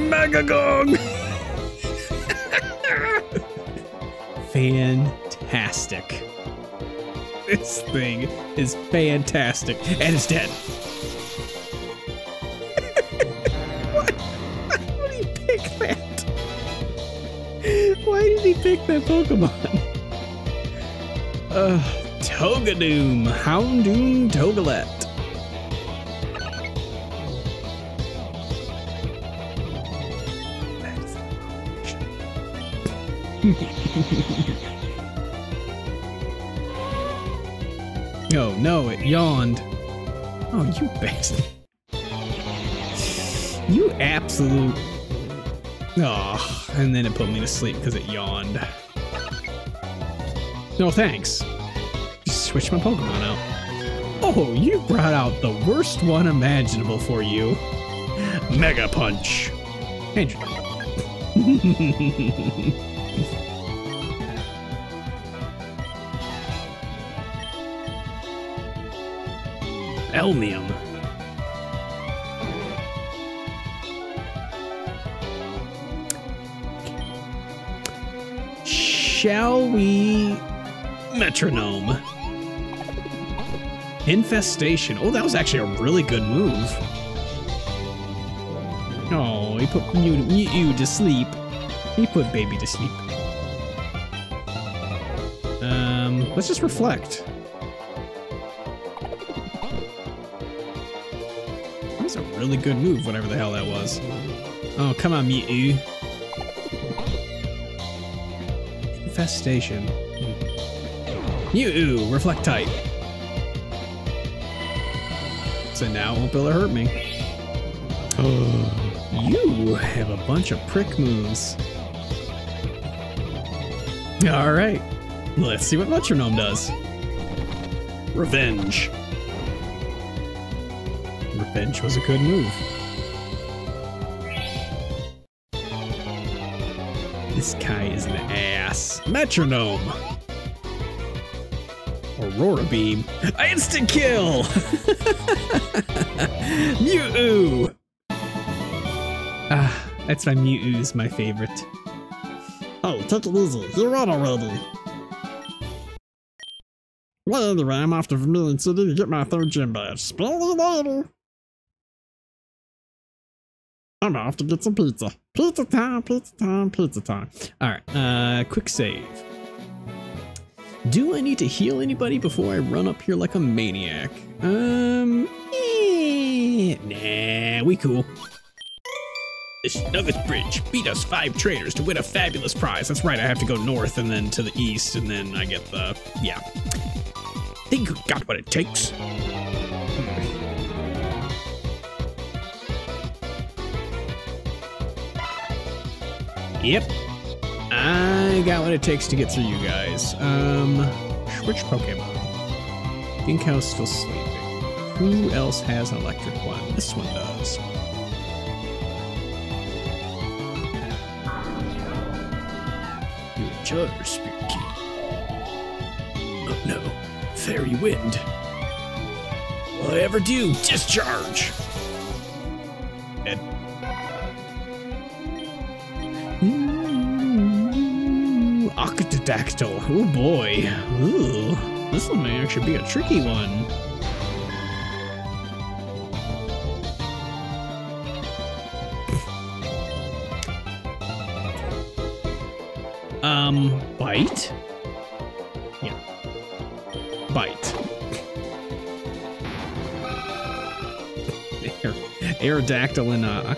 Megagong! fantastic. This thing is fantastic. And it's dead. what? Why did he pick that? Why did he pick that Pokemon? Uh, Togadoom, Houndoom Togalette. no, it yawned. Oh, you bastard. You absolute. Oh, and then it put me to sleep because it yawned. No thanks. Just switch my Pokemon out. Oh, you brought out the worst one imaginable for you. Mega Punch. And Elmium. Shall we metronome? Infestation. Oh, that was actually a really good move. Oh, he put you, you to sleep. He put baby to sleep. Um, let's just reflect. Really good move, whatever the hell that was. Oh, come on, Mewtwo. Infestation. Mewtwo, reflect type. So now it won't be able to hurt me. Oh, you have a bunch of prick moves. All right, let's see what Metronome does. Revenge. Revenge was a good move. This guy is an ass. Metronome. Aurora Beam. Instant kill! Mewtwo! Ah, that's why Mewtwo's my favorite. Oh, take. You're on already. Well, anyway, I'm off to Vermilion City to get my third gym badge. Spell you later. I'm off to get some pizza. Pizza time, pizza time, pizza time. Alright, uh, quick save. Do I need to heal anybody before I run up here like a maniac? Um, eh, nah, we cool. This Nuggets Bridge beat us five traders to win a fabulous prize. That's right, I have to go north and then to the east, and then I get the, yeah. Think you got what it takes? Yep. I got what it takes to get through you guys. Um, which Pokemon? Ginkgo's still sleeping. Who else has an electric one? This one does. You in charge, Spirit. Oh no, Fairy Wind. Will I ever do? Discharge! And Octodactyl. Oh boy. Ooh. This one may actually be a tricky one. Um, bite? Yeah. Bite. Aer Aerodactyl and uh,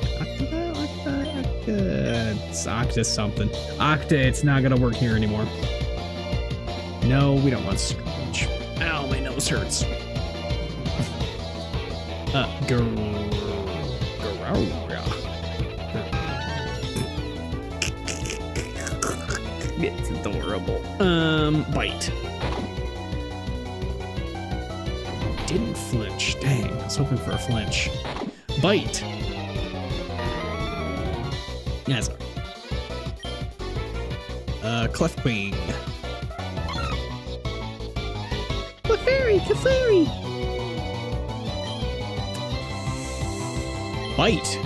it's Octa something. Octa, it's not gonna work here anymore. No, we don't want Scrooge. Ow, my nose hurts. uh, Garura. It's adorable. Um, bite. Didn't flinch. Dang, I was hoping for a flinch. Bite. Yeah, Uh, Clefwing. Clefairy, Clefairy. Bite.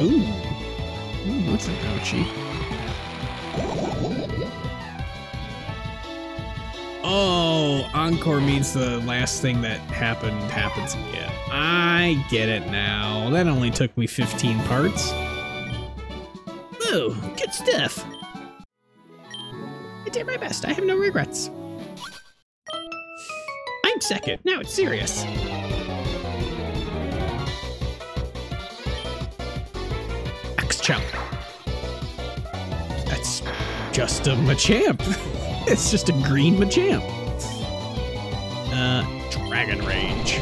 Ooh. Ooh, that's an ouchie. Oh, encore means the last thing that happened happens again. I get it now. That only took me 15 parts. Oh, good stuff. I did my best. I have no regrets. I'm second. Now it's serious. X-Chump. That's just a Machamp. it's just a green Machamp. Uh, Dragon Rage.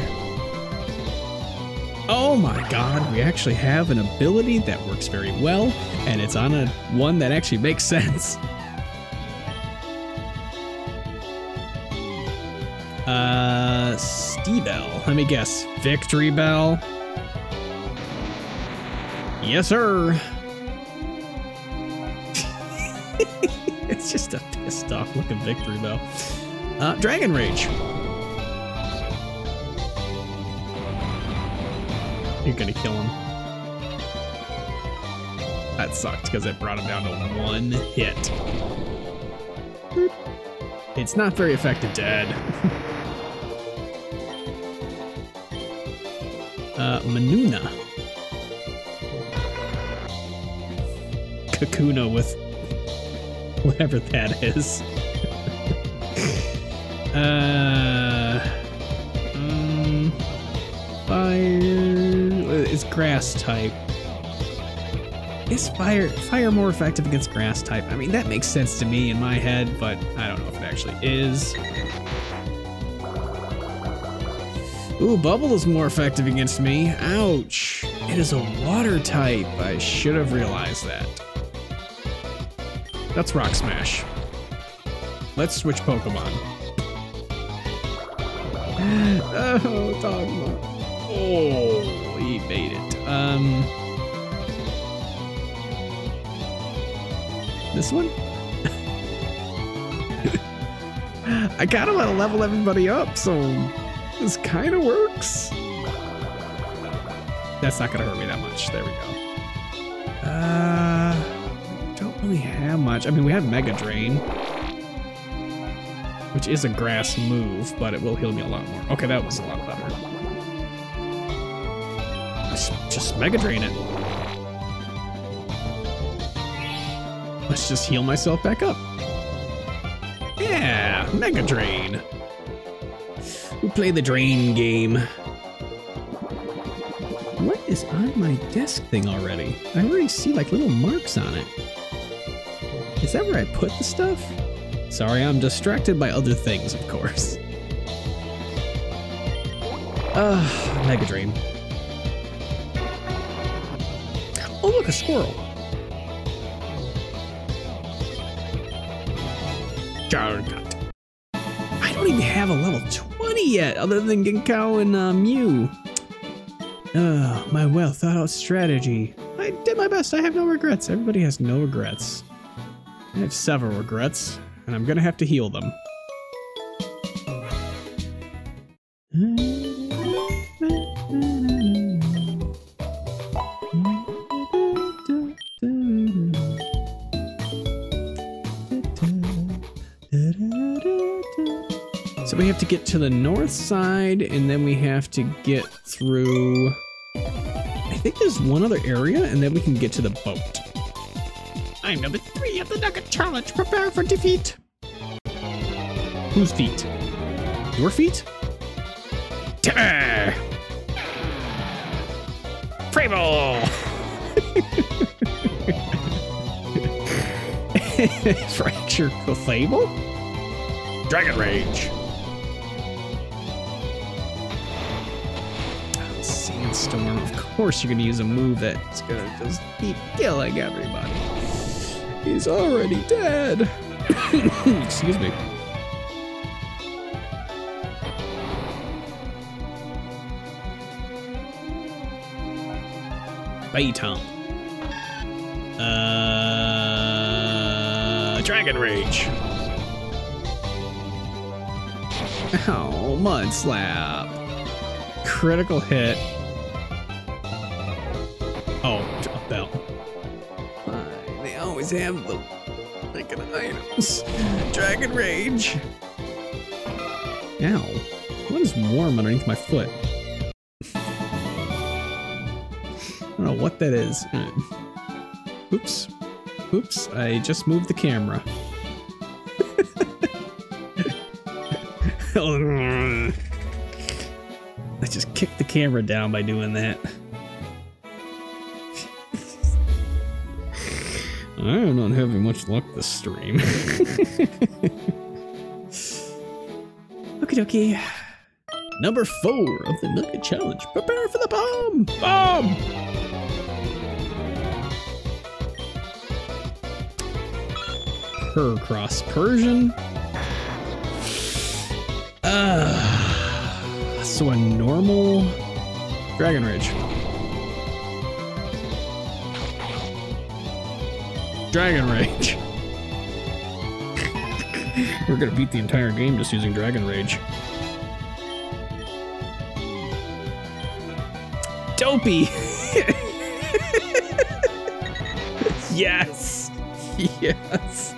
Oh my god, we actually have an ability that works very well, and it's on a one that actually makes sense. Uh, Steebell. Let me guess. Victreebel. Yes, sir. it's just a pissed off looking Victreebel. Uh, Dragon Rage. You're gonna kill him. That sucked because it brought him down to one hit. It's not very effective dead. uh, Manuna. Kakuna with whatever that is. uh, um, fire is grass type. Fire fire more effective against grass type? I mean, that makes sense to me in my head, but I don't know if it actually is. Ooh, Bubble is more effective against me. Ouch. It is a water type. I should have realized that. That's Rock Smash. Let's switch Pokemon. oh, Dogma. Oh, he made it. Um... This one? I kind of want to level everybody up, so this kind of works. That's not going to hurt me that much. There we go. Uh, don't really have much. I mean, we have Mega Drain, which is a grass move, but it will heal me a lot more. Okay, that was a lot better. Just, just Mega Drain it. Let's just heal myself back up. Yeah, Mega Drain. We play the drain game. What is on my desk thing already? I already see like little marks on it. Is that where I put the stuff? Sorry, I'm distracted by other things, of course. Uh, Mega Drain. Oh, look, a squirrel. Jargot. I don't even have a level 20 yet, other than Ginkgo and uh, Mew. Uh, my well thought out strategy. I did my best. I have no regrets. Everybody has no regrets. I have several regrets, and I'm gonna have to heal them. So get to the north side, and then we have to get through... I think there's one other area, and then we can get to the boat. I'm number three of the Nugget Challenge. Prepare for defeat. Whose feet? Your feet? Timmy! Fable! Fracture Fable? Dragon Rage! Sandstorm. Of course you're gonna use a move that's gonna just keep killing everybody. He's already dead. Excuse me. Tom. Uh, Dragon Rage. Oh, Mud Slap. Critical hit. Oh, a bell. Fine, they always have the freaking items. Dragon Rage. Ow. What is warm underneath my foot? I don't know what that is. Uh, oops. Oops, I just moved the camera. I just kicked the camera down by doing that. I am not having much luck this stream. Okie dokie. Number four of the Nugget Challenge. Prepare for the bomb! Bomb! Per cross Persian. Uh, so a normal Dragon Rage. Dragon Rage. We're gonna beat the entire game just using Dragon Rage. Dopey! yes! Yes!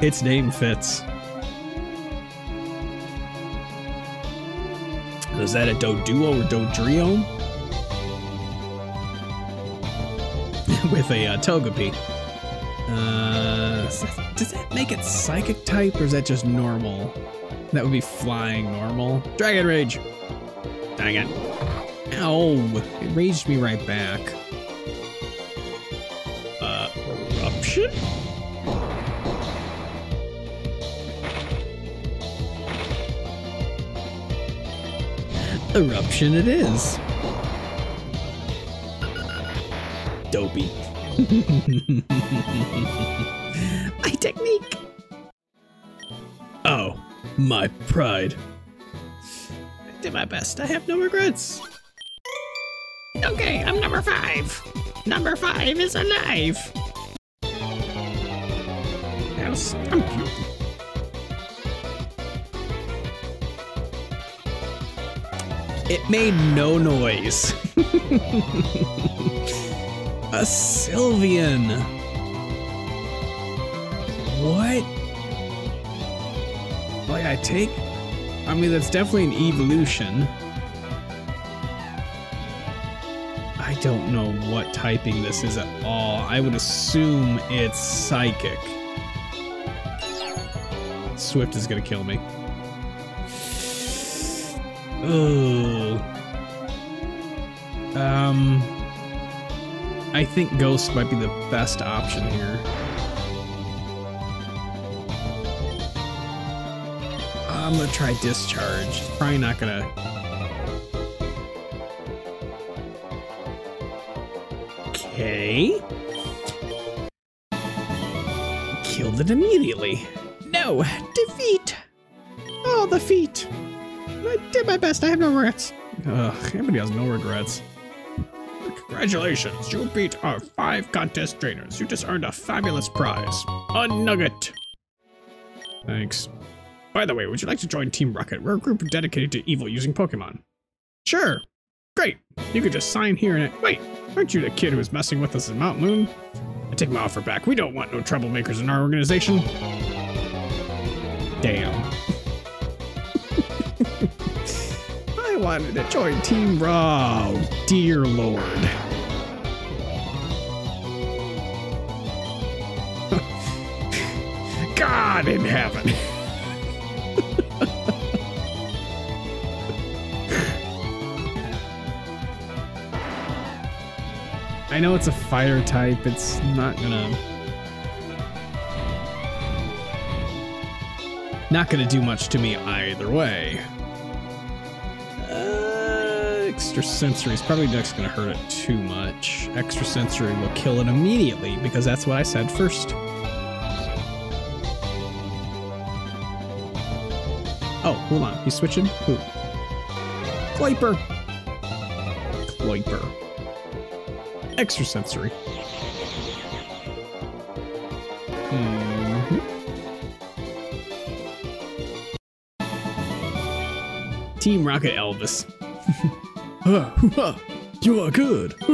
Its name fits. Is that a Doduo or Dodrio? With a uh, Togepi. Uh, does that make it Psychic type or is that just normal? That would be Flying normal. Dragon Rage! Dang it. Ow! It raged me right back. Uh, Eruption? Eruption it is. my technique. Oh, my pride. I did my best. I have no regrets. Okay, I'm number five. Number five is alive. Stump you. It made no noise. A Sylvian. What? Like I take? I mean, that's definitely an evolution. I don't know what typing this is at all. I would assume it's psychic. Swift is gonna kill me. Ugh. Um, I think Ghost might be the best option here. I'm gonna try Discharge. Probably not gonna... Okay. Killed it immediately. No, defeat! Oh, the feet! I did my best. I have no regrets. Ugh, everybody has no regrets. Congratulations, you beat our five contest trainers. You just earned a fabulous prize. A nugget. Thanks. By the way, would you like to join Team Rocket? We're a group dedicated to evil using Pokemon. Sure. Great. You could just sign here and... Wait, aren't you the kid who was messing with us in Mount Moon? I take my offer back. We don't want no troublemakers in our organization. Damn. I wanted to join Team Raw. Oh, dear Lord. God in heaven. I know it's a fire type, it's not gonna... Not gonna do much to me either way. Uh, extra sensory is probably not gonna hurt it too much. Extra sensory will kill it immediately because that's what I said first. Oh, hold on. He's switching? Who? Cloyper. Cloyper. Extrasensory. Mhm. Team Rocket Elvis. You are good.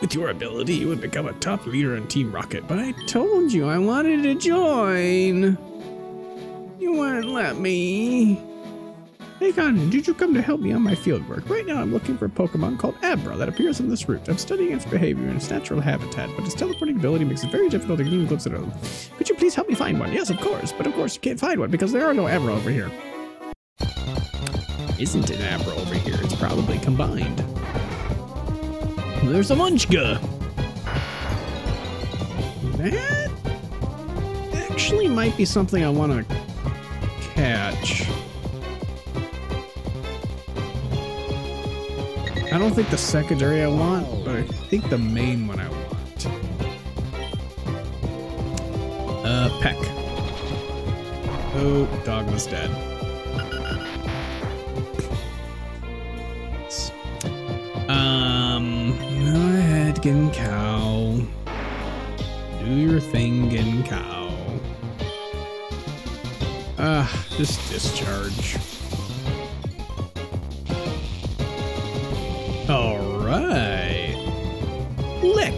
With your ability, you would become a top leader in Team Rocket, but I Told you I wanted to join. You wouldn't let me. Hey Conan, did you come to help me on my field work? Right now I'm looking for a Pokemon called Abra that appears on this route. I'm studying its behavior in its natural habitat, but its teleporting ability makes it very difficult to get even close to them. Could you please help me find one? Yes, of course, but of course you can't find one because there are no Abra over here. Isn't an Abra over here? It's probably combined. there's a Munchka. That actually might be something I want to catch. I don't think the secondary I want, but I think the main one I want. Uh, Peck. Oh, Dogma's dead. Um, go ahead, Cow. Do your thing, Cow. Just discharge. All right. Lick.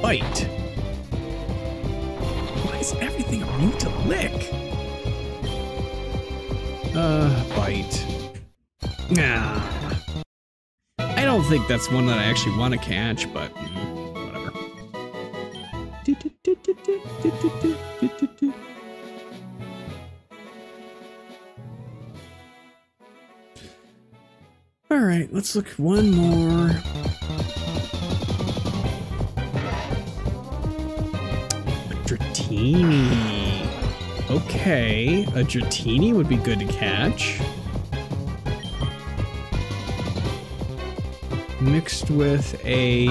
Bite. Why is everything immune to lick? Uh, bite. Nah. I don't think that's one that I actually want to catch, but Let's look one more. A Dratini. Okay, a Dratini would be good to catch. Mixed with a...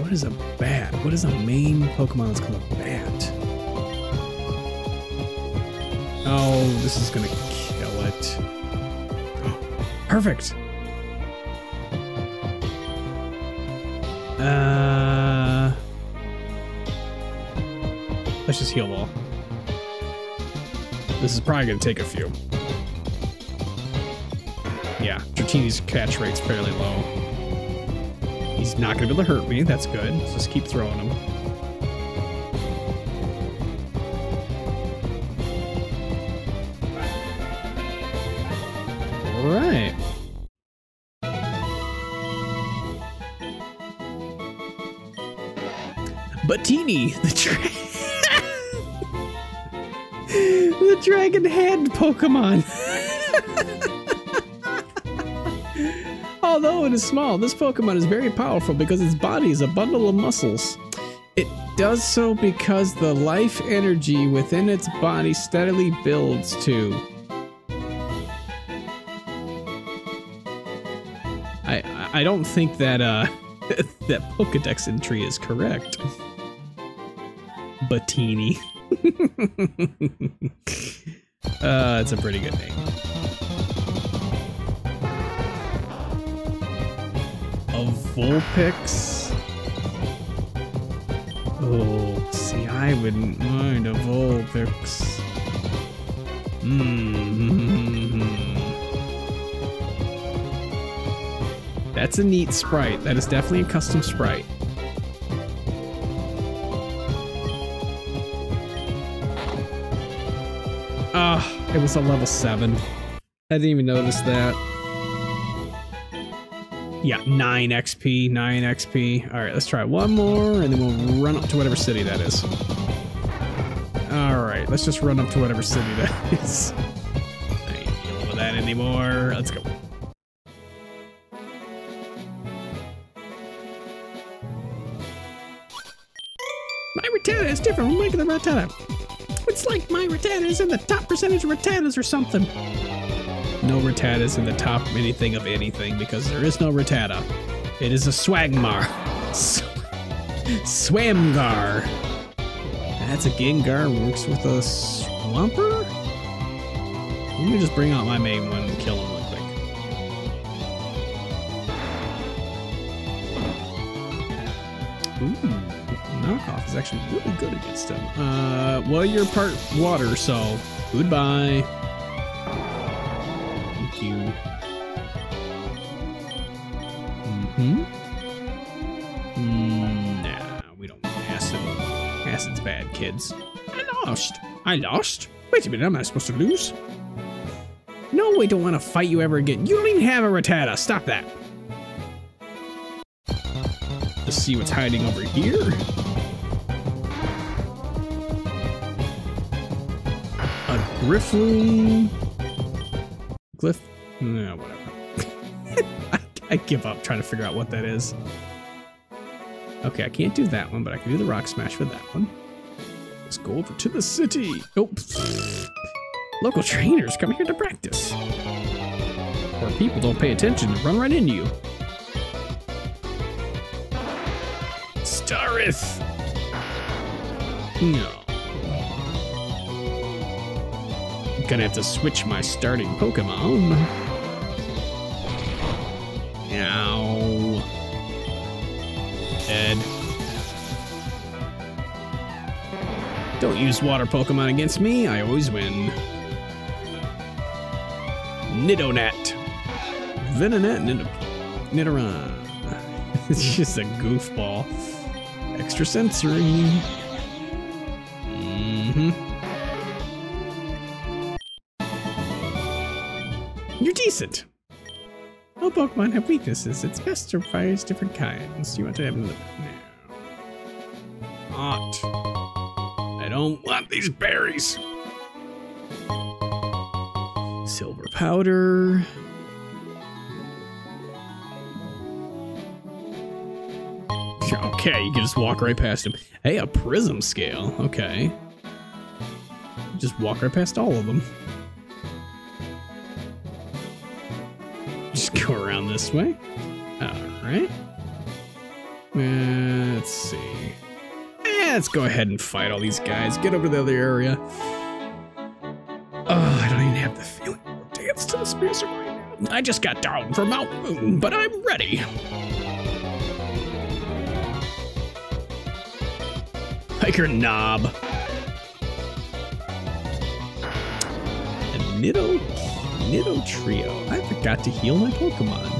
What is a bat? What is a main Pokemon that's called a bat? Oh, this is gonna it. Perfect. Uh, let's just heal all. This is probably gonna take a few. Yeah, Dratini's catch rate's fairly low. He's not gonna be able to hurt me. That's good. Let's just keep throwing him. Pokemon. Although it is small, this Pokemon is very powerful because its body is a bundle of muscles. It does so because the life energy within its body steadily builds to I I don't think that uh that Pokedex entry is correct. Batini. uh, it's a pretty good name. A Vulpix. Oh, see, I wouldn't mind a Vulpix. Hmm. That's a neat sprite. That is definitely a custom sprite. It was a level 7. I didn't even notice that. Yeah, 9 XP, 9 XP. All right, let's try one more, and then we'll run up to whatever city that is. All right, let's just run up to whatever city that is. I ain't dealing with that anymore. Let's go. My Rattata is different from regular Rattata. Like my Rattata is in the top percentage of Rattatas or something. No Rattatas in the top anything of anything because there is no Rattata. It is a Swagmar. Swamgar. That's a Gengar works with a Swampert? Let me just bring out my main one and kill him is actually really good against him. Uh, well, you're part water, so goodbye. Thank you. Mm-hmm. Mm, nah, we don't want acid. Acid's bad, kids. I lost. I lost? Wait a minute, I'm not supposed to lose. No, we don't want to fight you ever again. You don't even have a Rattata. Stop that. Let's see what's hiding over here. A Griffloon. Glyph. No, whatever. I, I give up trying to figure out what that is. Okay, I can't do that one, but I can do the rock smash with that one. Let's go over to the city. Oh, local trainers come here to practice. Or people don't pay attention and run right into you. Starith! No. Gonna have to switch my starting Pokemon. Ow. Dead. Don't use water Pokemon against me, I always win. Nidonat. Venonat Nid Nidoran. it's just a goofball. Extra You're decent. All Pokemon have weaknesses. It's best to fight different kinds. You want to have another? No. Not. I don't want these berries. Silver powder. Okay, you can just walk right past him. Hey, a prism scale. Okay. Just walk right past all of them. This way. Alright. Let's see. Let's go ahead and fight all these guys. Get over to the other area. Oh, I don't even have the feeling to dance to this music right now. I just got down from Mount Moon, but I'm ready. Hiker Knob. Nido, Nido Trio. I forgot to heal my Pokemon.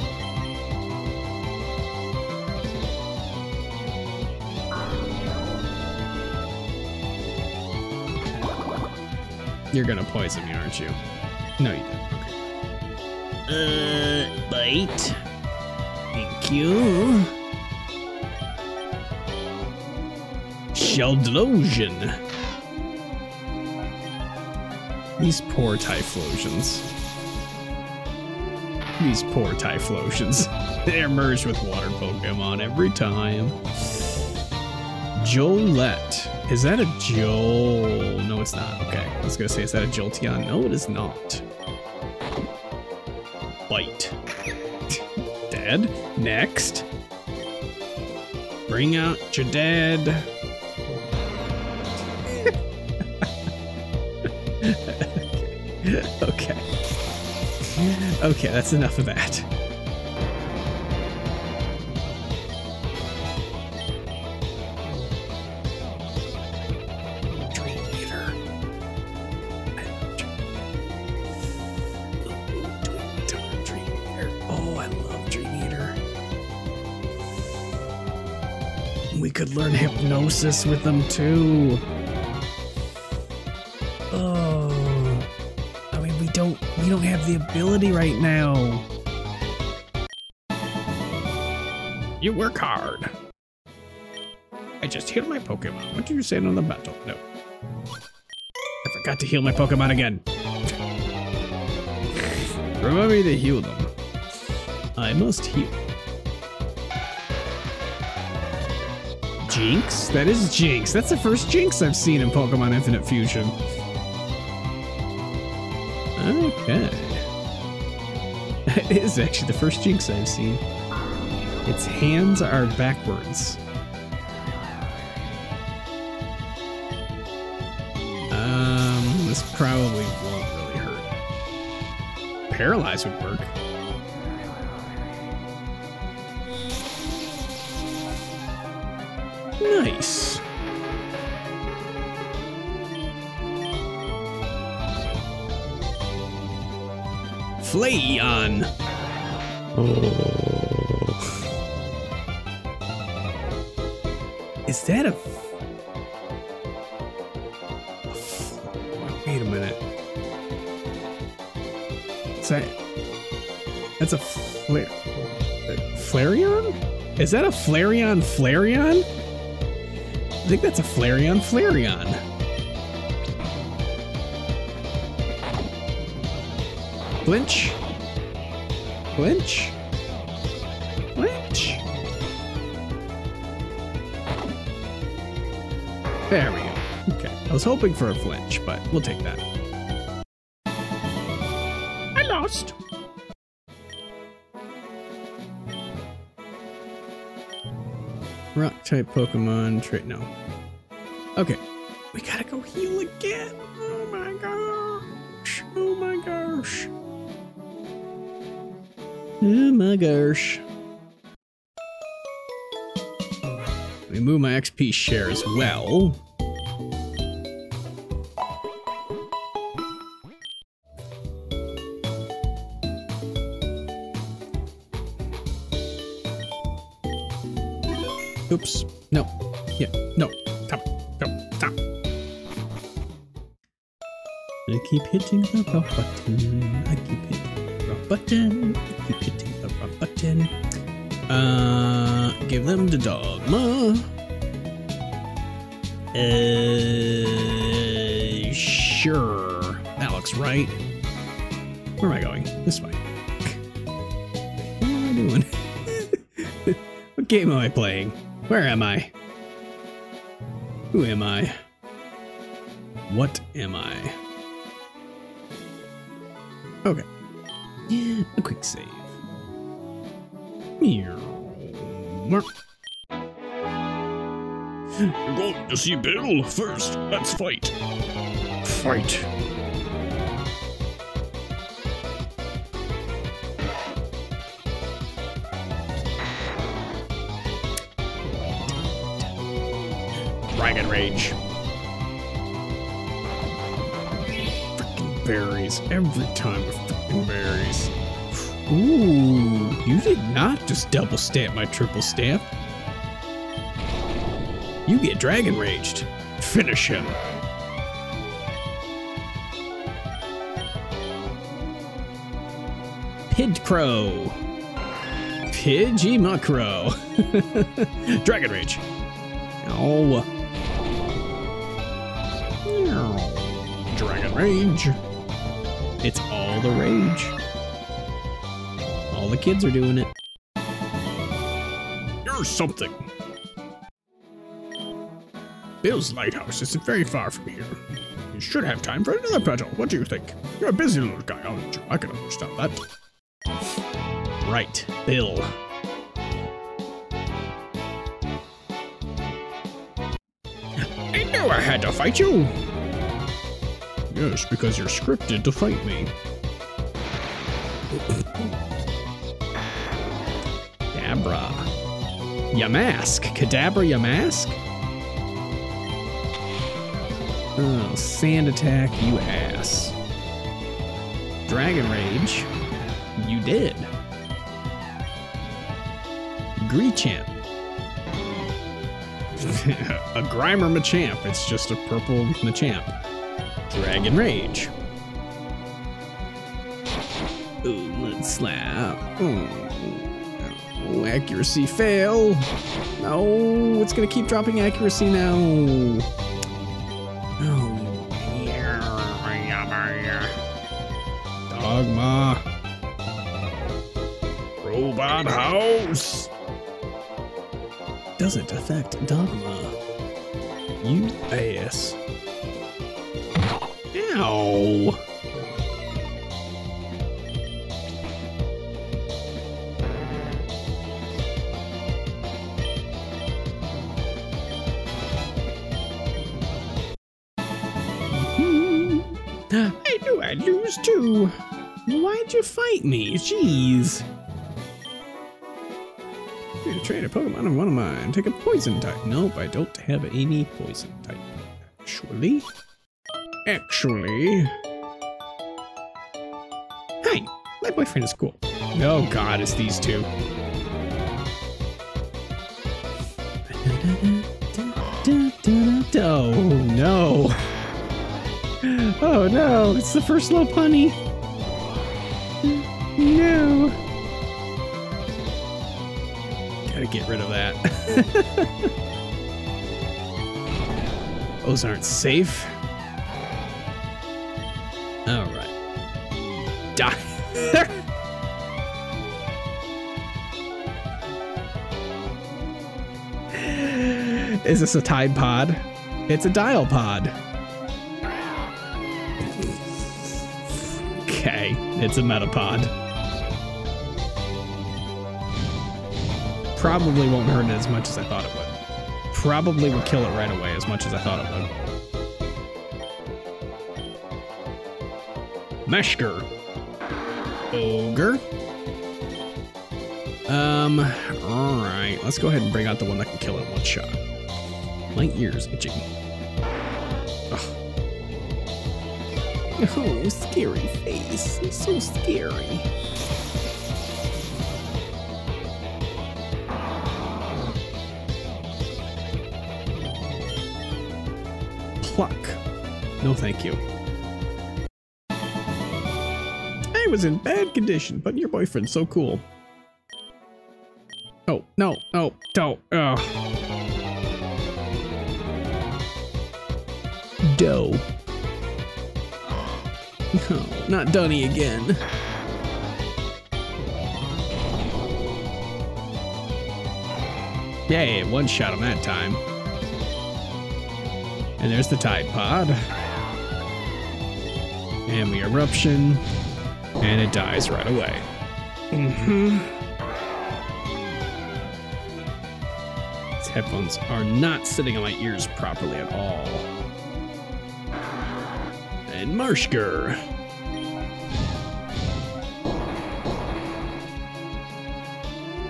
You're gonna poison me, aren't you? No, you didn't. Okay. Uh, bite. Thank you. Sheldlosion. These poor Typhlosions. These poor Typhlosions. They're merged with water Pokemon every time. Jolette. Is that a Jol? No, it's not. Okay. I was gonna say, is that a Jolteon? No, it is not. Bite. Dead. Next. Bring out your dead. okay. Okay, that's enough of that. Hypnosis with them too. Oh. I mean, we don't, we don't have the ability right now. You work hard. I just healed my Pokemon. What do you say on the battle? No. I forgot to heal my Pokemon again. Remind me to heal them. I must heal. Jynx? That is Jynx. That's the first Jynx I've seen in Pokemon Infinite Fusion. Okay. That is actually the first Jynx I've seen. Its hands are backwards. Um, this probably won't really hurt. Paralyze would work. Flayon. Oh. Is that a... Wait a minute. Is that... That's a flare... Flareon? Is that a Flareon Flareon? I think that's a Flareon Flareon. Flinch. Flinch. Flinch. There we go. Okay. I was hoping for a flinch, but we'll take that. I lost. Rock type Pokemon trait. No. Okay. We gotta go heal again. My gosh. Let me move my XP share as well. Oops. No. Yeah. No. Stop. No. Stop. I keep hitting the button. Dogma. Uh, sure. That looks right. Where am I going? This way. What am I doing? what game am I playing? Where am I? Who am I? What am I? Okay. A quick save. Meow. Going to see Bill first. Let's fight. Fight. Dragon Rage. Freaking berries. Every time with freaking berries. Ooh, you did not just double stamp my triple stamp. You get Dragon Raged. Finish him. Pidcrow. Pidgeymocro. Dragon Rage. Oh. Dragon Rage. It's all the rage. All the kids are doing it. You're something. Bill's lighthouse isn't very far from here. You should have time for another battle. What do you think? You're a busy little guy, aren't you? I can understand that. Right, Bill. I knew I had to fight you. Yes, because you're scripted to fight me. Kadabra. Ya mask. Cadabra, Kadabra Yamask? Oh, sand attack, you ass. Dragon Rage. You did. Greechamp. a Grimer Machamp. It's just a purple Machamp. Dragon Rage. Ooh, let's slap. Oh, oh, accuracy fail. No, it's gonna keep dropping accuracy now. Dogma. Robot house. Does it affect Dogma. You ass. Ow. Fight me? Jeez. Need to train a Pokemon of one of mine. Take a poison type. Nope, I don't have any poison type. Actually. Actually. Hi, my boyfriend is cool. Oh god, it's these two. Oh no. Oh no, it's the first low punny. Get rid of that. Those aren't safe. Alright. Die. Is this a Tide Pod? It's a Dial Pod. Okay, it's a Metapod. Probably won't hurt it as much as I thought it would. Probably would kill it right away as much as I thought it would. Meshker. Ogre. Um, alright. Let's go ahead and bring out the one that can kill it in one shot. My ears itching. Ugh. Oh, scary face. It's so scary. Thank you. I was in bad condition, but your boyfriend's so cool. Oh, no, no, don't. Oh. Doe. No, not Dunny again. Yay, one shot him that time. And there's the Tide Pod. And we eruption. And it dies right away. Mm-hmm. These headphones are not sitting on my ears properly at all. And Marshker.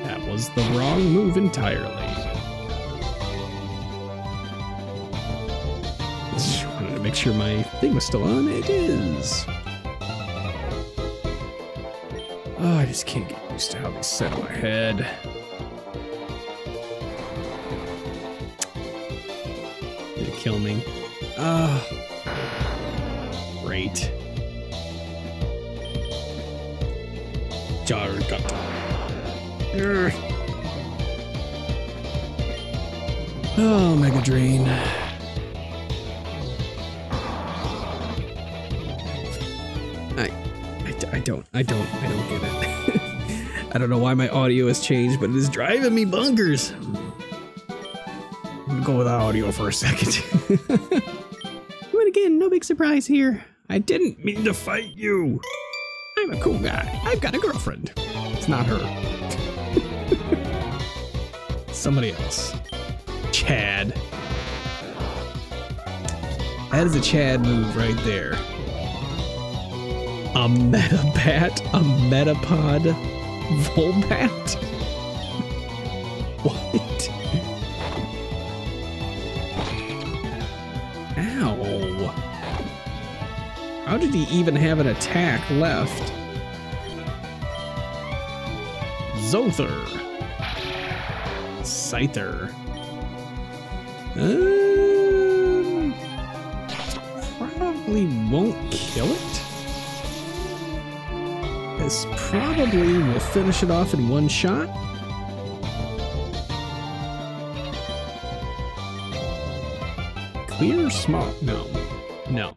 That was the wrong move entirely. Sure my thing was still on. It is. Oh, I just can't get used to how they set in my head. Did it kill me? Ah. Great. Jargata. Urgh. Oh, Mega Drain. I don't know why my audio has changed, but it is driving me bonkers. I'm gonna go without audio for a second. but again, no big surprise here. I didn't mean to fight you. I'm a cool guy. I've got a girlfriend. It's not her. Somebody else. Chad. That is a Chad move right there. A Metabat? A Metapod? Volbat? What? Ow. How did he even have an attack left? Zother. Scyther. Um, probably won't kill it. This probably will finish it off in one shot. Clear small? No. No.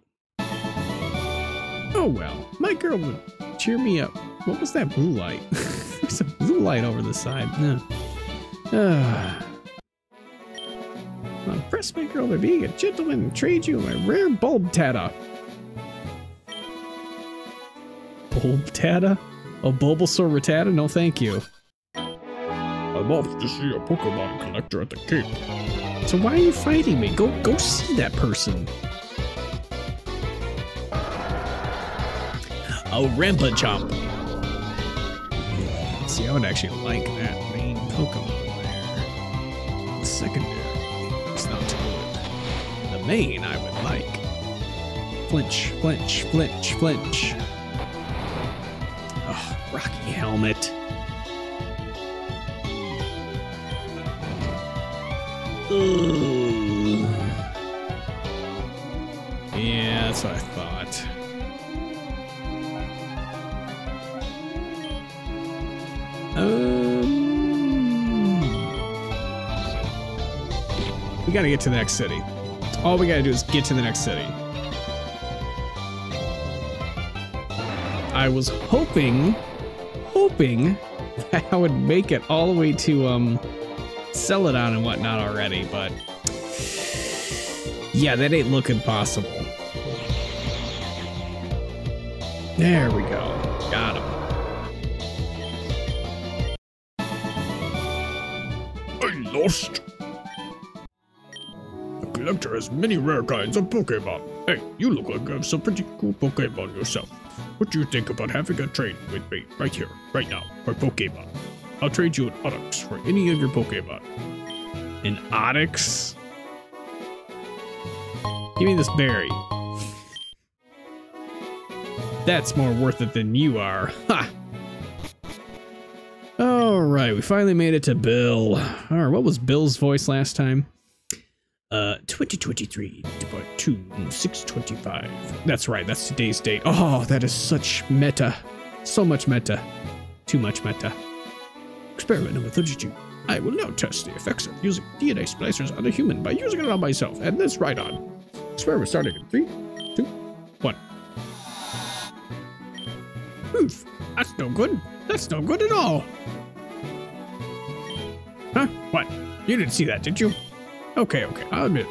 Oh well, my girl would cheer me up. What was that blue light? There's a blue light over the side. No. Ah. I'm impressed my girl by being a gentleman and trade you my rare bulb tata. Bulb tata? A Bulbasaur Rattata? No thank you. I'm off to see a Pokemon collector at the Cape. So why are you fighting me? Go go see that person. Oh, Rampa Chomp. See, I would actually like that main Pokemon there. Secondary, it's not too good. The main I would like. Flinch, flinch, flinch, flinch. Rocky Helmet. Yeah, that's what I thought. Um, we gotta get to the next city. All we gotta do is get to the next city. I was hoping, hoping that I would make it all the way to um, Celadon and whatnot already, but yeah, that ain't looking possible. There we go. Got him. I lost. The collector has many rare kinds of Pokemon. Hey, you look like you have some pretty cool Pokemon yourself. What do you think about having a trade with me right here, right now, for Pokemon? I'll trade you an Onix for any of your Pokemon. An Onix? Give me this berry. That's more worth it than you are. Ha! Alright, we finally made it to Bill. Alright, what was Bill's voice last time? Uh, 2023, part 2, 625. That's right, that's today's date. Oh, that is such meta. So much meta. Too much meta. Experiment number 32. I will now test the effects of using DNA splicers on a human by using it on myself and this right on. Experiment starting in 3, 2, 1. Oof, that's no good. That's no good at all. Huh? What? You didn't see that, did you? Okay, okay, I'll admit.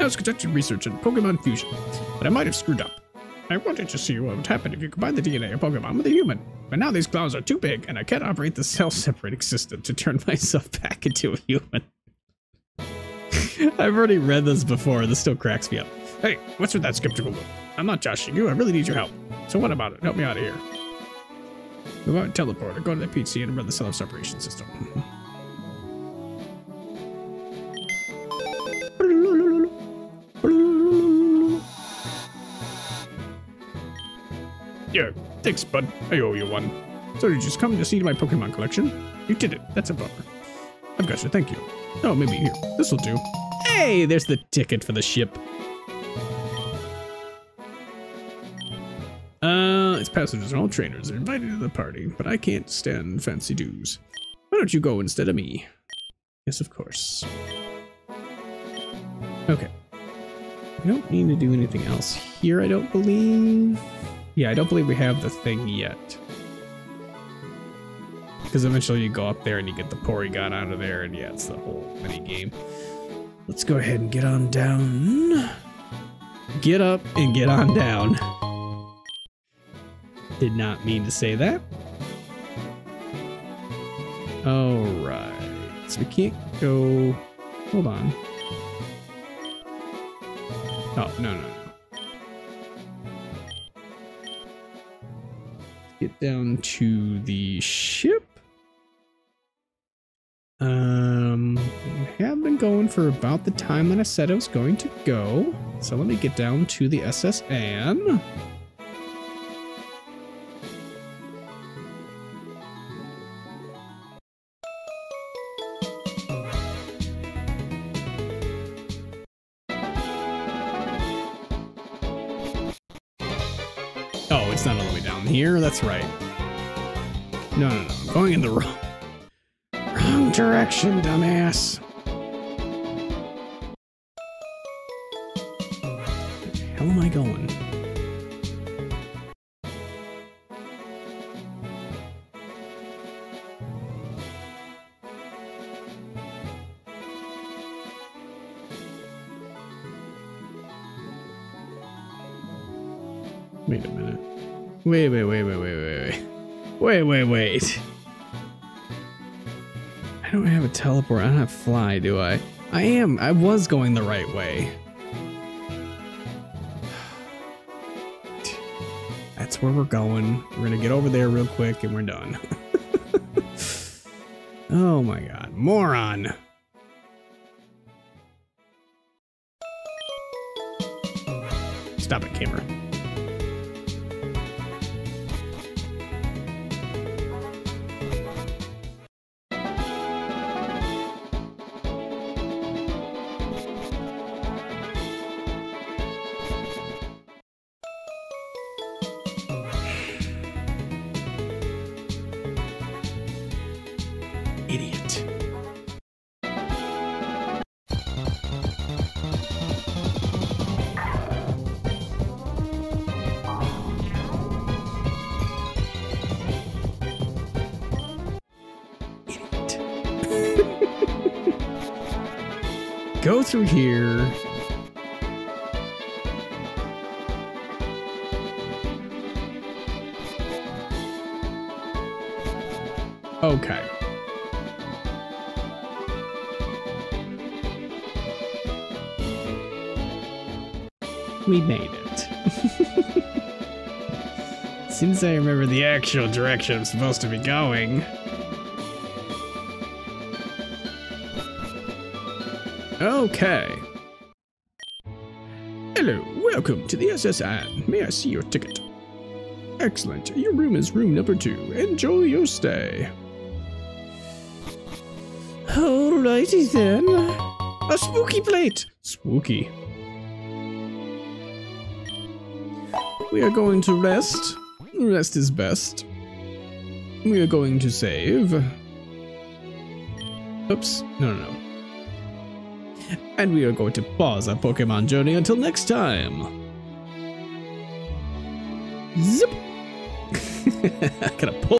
I was conducting research in Pokemon Fusion, but I might have screwed up. I wanted to see what would happen if you combine the DNA of Pokemon with a human. But now these clowns are too big, and I can't operate the cell-separating system to turn myself back into a human. I've already read this before, this still cracks me up. Hey, what's with that skeptical look? I'm not joshing you, I really need your help. So what about it? Help me out of here. Out and teleport or go to the PC and run the cell separation system. Yeah, thanks, bud. I owe you one. So you just come to see my Pokemon collection? You did it. That's a bummer. I've got you. Thank you. Oh, maybe here. This'll do. Hey, there's the ticket for the ship. Uh, its passengers and all trainers are invited to the party, but I can't stand fancy dues. Why don't you go instead of me? Yes, of course. Okay. We don't need to do anything else here, I don't believe. Yeah, I don't believe we have the thing yet. Because eventually you go up there and you get the Porygon out of there, and yeah, it's the whole mini game. Let's go ahead and get on down. Get up and get on down. Did not mean to say that. Alright. So we can't go... Hold on. Oh, no, no, no. Get down to the ship. Um, have been going for about the time that I said I was going to go. So let me get down to the S.S. Anne. Not all the way down here. That's right. No, no, no. I'm going in the wrong, wrong direction, dumbass. Hell am I going? Wait, wait, wait, wait, wait, wait, wait. Wait, wait, wait. I don't have a teleport. I don't have fly, do I? I am. I was going the right way. That's where we're going. We're gonna get over there real quick and we're done. oh my god. Moron. Stop it, camera. Since I remember the actual direction I'm supposed to be going. Okay. Hello, welcome to the SS Anne. May I see your ticket? Excellent. Your room is room number two. Enjoy your stay. Alrighty then. A spooky plate. Spooky. We are going to rest. Rest is best. We are going to save. Oops. No, no, no. And we are going to pause our Pokemon journey until next time. Zip. Gotta pull.